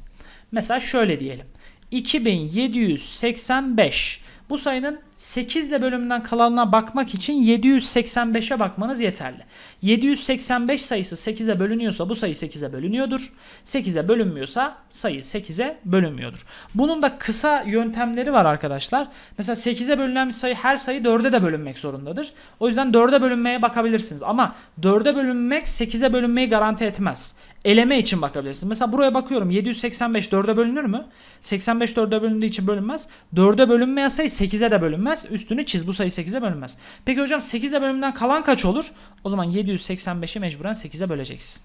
Mesela şöyle diyelim. 2785 bu sayının 8 ile bölümünden kalanına bakmak için 785'e bakmanız yeterli. 785 sayısı 8'e bölünüyorsa bu sayı 8'e bölünüyordur. 8'e bölünmüyorsa sayı 8'e bölünmüyordur. Bunun da kısa yöntemleri var arkadaşlar. Mesela 8'e bölünen bir sayı her sayı 4'e de bölünmek zorundadır. O yüzden 4'e bölünmeye bakabilirsiniz. Ama 4'e bölünmek 8'e bölünmeyi garanti etmez. Eleme için bakabilirsiniz. Mesela buraya bakıyorum 785 4'e bölünür mü? 85 4'e bölündüğü için bölünmez. 4'e bölünmeyen sayı 8'e de bölünmez. Üstünü çiz bu sayı 8'e bölünmez. Peki hocam 8'e bölümünden kalan kaç olur? O zaman 785'i mecburen 8'e böleceksin.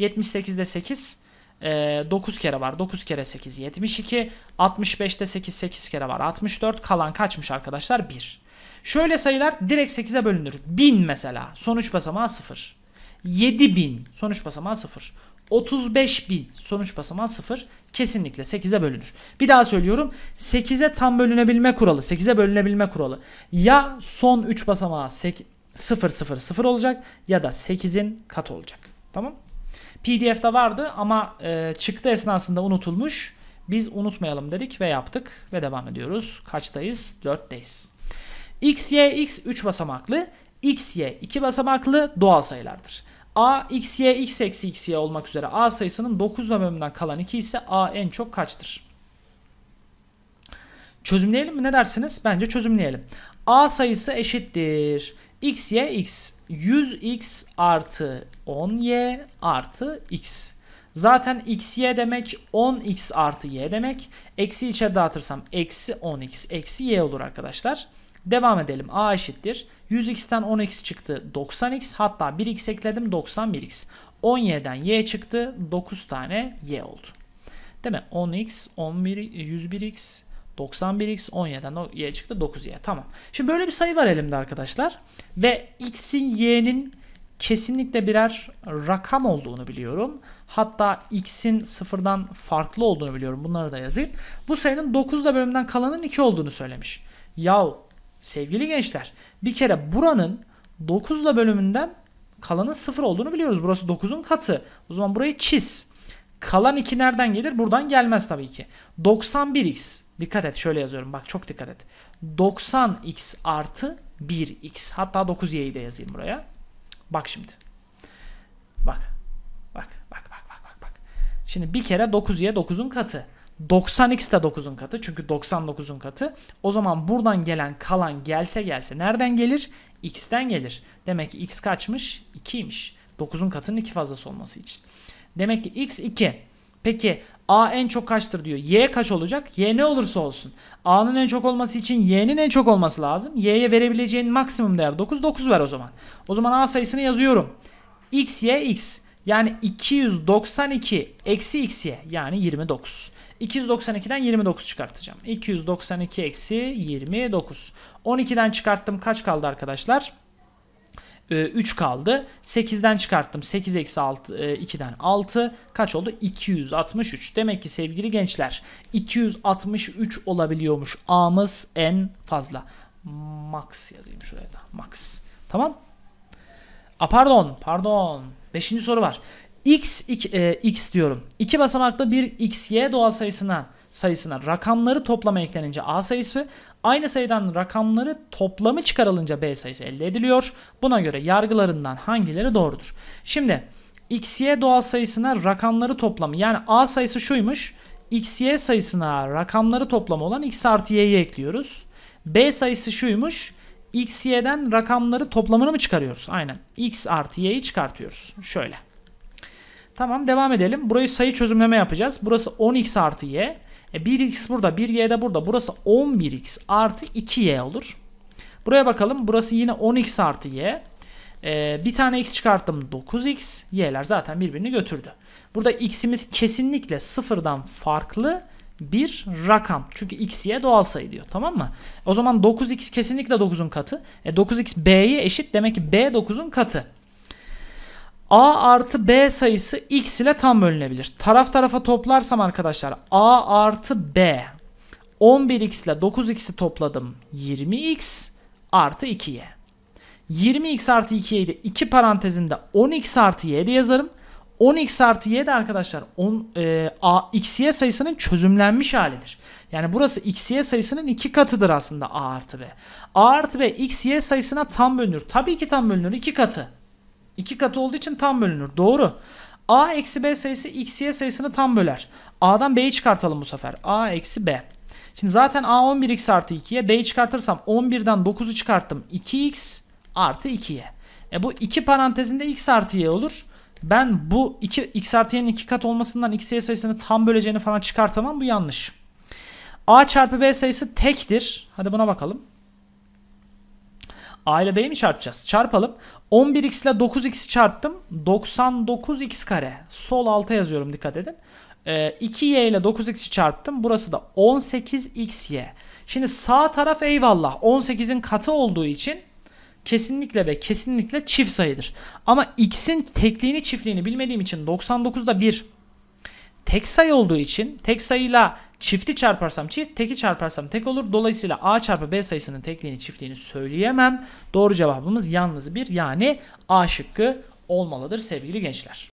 78'de 8 9 kere var. 9 kere 8 72. 65'te 8 8 kere var. 64 kalan kaçmış arkadaşlar? 1. Şöyle sayılar direkt 8'e bölünür. 1000 mesela. Sonuç basamağı 0. 7000 sonuç basamağı 0. 35.000 sonuç basamağı 0 kesinlikle 8'e bölünür. Bir daha söylüyorum 8'e tam bölünebilme kuralı 8'e bölünebilme kuralı ya son 3 basamağı 0 0 0 olacak ya da 8'in katı olacak. Tamam? PDF'de vardı ama e, çıktı esnasında unutulmuş. Biz unutmayalım dedik ve yaptık ve devam ediyoruz. Kaçtayız? 4'teyiz. X, Y, X 3 basamaklı, X, Y 2 basamaklı doğal sayılardır. A, X, Y, X eksi X, Y olmak üzere A sayısının 9 bölümünden kalan 2 ise A en çok kaçtır? Çözümleyelim mi ne dersiniz? Bence çözümleyelim. A sayısı eşittir. X, Y, X. 100X artı 10Y artı X. Zaten x y demek 10x artı y demek. Eksi içeri dağıtırsam eksi 10x eksi y olur arkadaşlar. Devam edelim. A eşittir. 100x'ten 10x çıktı 90x hatta 1x ekledim 91x. 10y'den y çıktı 9 tane y oldu. Değil mi? 10x, 11, 101x, 91x, 17'den y çıktı 9y. Tamam. Şimdi böyle bir sayı var elimde arkadaşlar. Ve x'in y'nin kesinlikle birer rakam olduğunu biliyorum. Hatta x'in sıfırdan farklı olduğunu biliyorum. Bunları da yazayım. Bu sayının 9'da bölümden kalanın 2 olduğunu söylemiş. Yahu Sevgili gençler bir kere buranın 9'la bölümünden kalanın 0 olduğunu biliyoruz. Burası 9'un katı. O zaman burayı çiz. Kalan 2 nereden gelir? Buradan gelmez tabii ki. 91x. Dikkat et şöyle yazıyorum bak çok dikkat et. 90x artı 1x. Hatta 9y'yi de yazayım buraya. Bak şimdi. Bak. Bak bak bak bak bak. Şimdi bir kere 9y 9'un katı. 90x de 9'un katı çünkü 99'un katı. O zaman buradan gelen kalan gelse gelse nereden gelir? X'ten gelir. Demek ki x kaçmış? 2'ymiş. 9'un katının 2 fazlası olması için. Demek ki x 2. Peki a en çok kaçtır diyor. y kaç olacak? y ne olursa olsun. a'nın en çok olması için y'nin en çok olması lazım. y'ye verebileceğin maksimum değer 9. 9 ver o zaman. O zaman a sayısını yazıyorum. x y x yani 292 eksi x y yani 29. 292'den 29 çıkartacağım. 292 eksi 29. 12'den çıkarttım kaç kaldı arkadaşlar? 3 kaldı. 8'den çıkarttım. 8 eksi 6, 2'den 6. Kaç oldu? 263. Demek ki sevgili gençler 263 olabiliyormuş. A'mız en fazla. Max yazayım şuraya da. Max. Tamam. A pardon. Pardon. Beşinci soru var. X, x, e, x diyorum. İki basamaklı bir x, y doğal sayısına sayısına rakamları toplama eklenince A sayısı, aynı sayıdan rakamları toplamı çıkarılınca B sayısı elde ediliyor. Buna göre yargılarından hangileri doğrudur? Şimdi x, y doğal sayısına rakamları toplamı yani A sayısı şuymuş. x, y sayısına rakamları toplamı olan x artı y'yi ekliyoruz. B sayısı şuymuş. x, y'den rakamları toplamını mı çıkarıyoruz? Aynen. x artı y'yi çıkartıyoruz. Şöyle. Tamam devam edelim. Burayı sayı çözümleme yapacağız. Burası 10x artı y. E 1x burada 1y de burada. Burası 11x artı 2y olur. Buraya bakalım. Burası yine 10x artı y. E, bir tane x çıkarttım 9x. Y'ler zaten birbirini götürdü. Burada x'imiz kesinlikle sıfırdan farklı bir rakam. Çünkü x, y doğal sayı diyor. Tamam mı? O zaman 9x kesinlikle 9'un katı. E 9x b'ye eşit. Demek ki b 9'un katı. A artı B sayısı X ile tam bölünebilir. Taraf tarafa toplarsam arkadaşlar A artı B 11X ile 9X'i topladım 20X artı 2Y. 20X artı 2Y'yi de 2 parantezinde 10X artı Y de yazarım. 10x artı y de arkadaşlar 10 e, a, xy sayısının çözümlenmiş halidir. Yani burası xy sayısının iki katıdır aslında a artı b. a artı b xy sayısına tam bölünür. Tabii ki tam bölünür. iki katı. 2 katı olduğu için tam bölünür. Doğru. A eksi B sayısı x, y sayısını tam böler. A'dan B'yi çıkartalım bu sefer. A eksi B. Şimdi zaten A 11x artı 2'ye B'yi çıkartırsam 11'den 9'u çıkarttım. 2x artı 2'ye. E bu iki parantezinde x artı y olur. Ben bu 2 x artı y'nin 2 kat olmasından x y sayısını tam böleceğini falan çıkartamam. Bu yanlış. A çarpı B sayısı tektir. Hadi buna bakalım. A ile B'yi mi çarpacağız? Çarpalım. 11x ile 9x'i çarptım. 99x kare. Sol alta yazıyorum dikkat edin. Ee, 2y ile 9x'i çarptım. Burası da 18xy. Şimdi sağ taraf eyvallah. 18'in katı olduğu için kesinlikle ve kesinlikle çift sayıdır. Ama x'in tekliğini çiftliğini bilmediğim için 99'da 1 tek sayı olduğu için tek sayıyla çifti çarparsam çift, teki çarparsam tek olur. Dolayısıyla a çarpı b sayısının tekliğini çiftliğini söyleyemem. Doğru cevabımız yalnız bir yani a şıkkı olmalıdır sevgili gençler.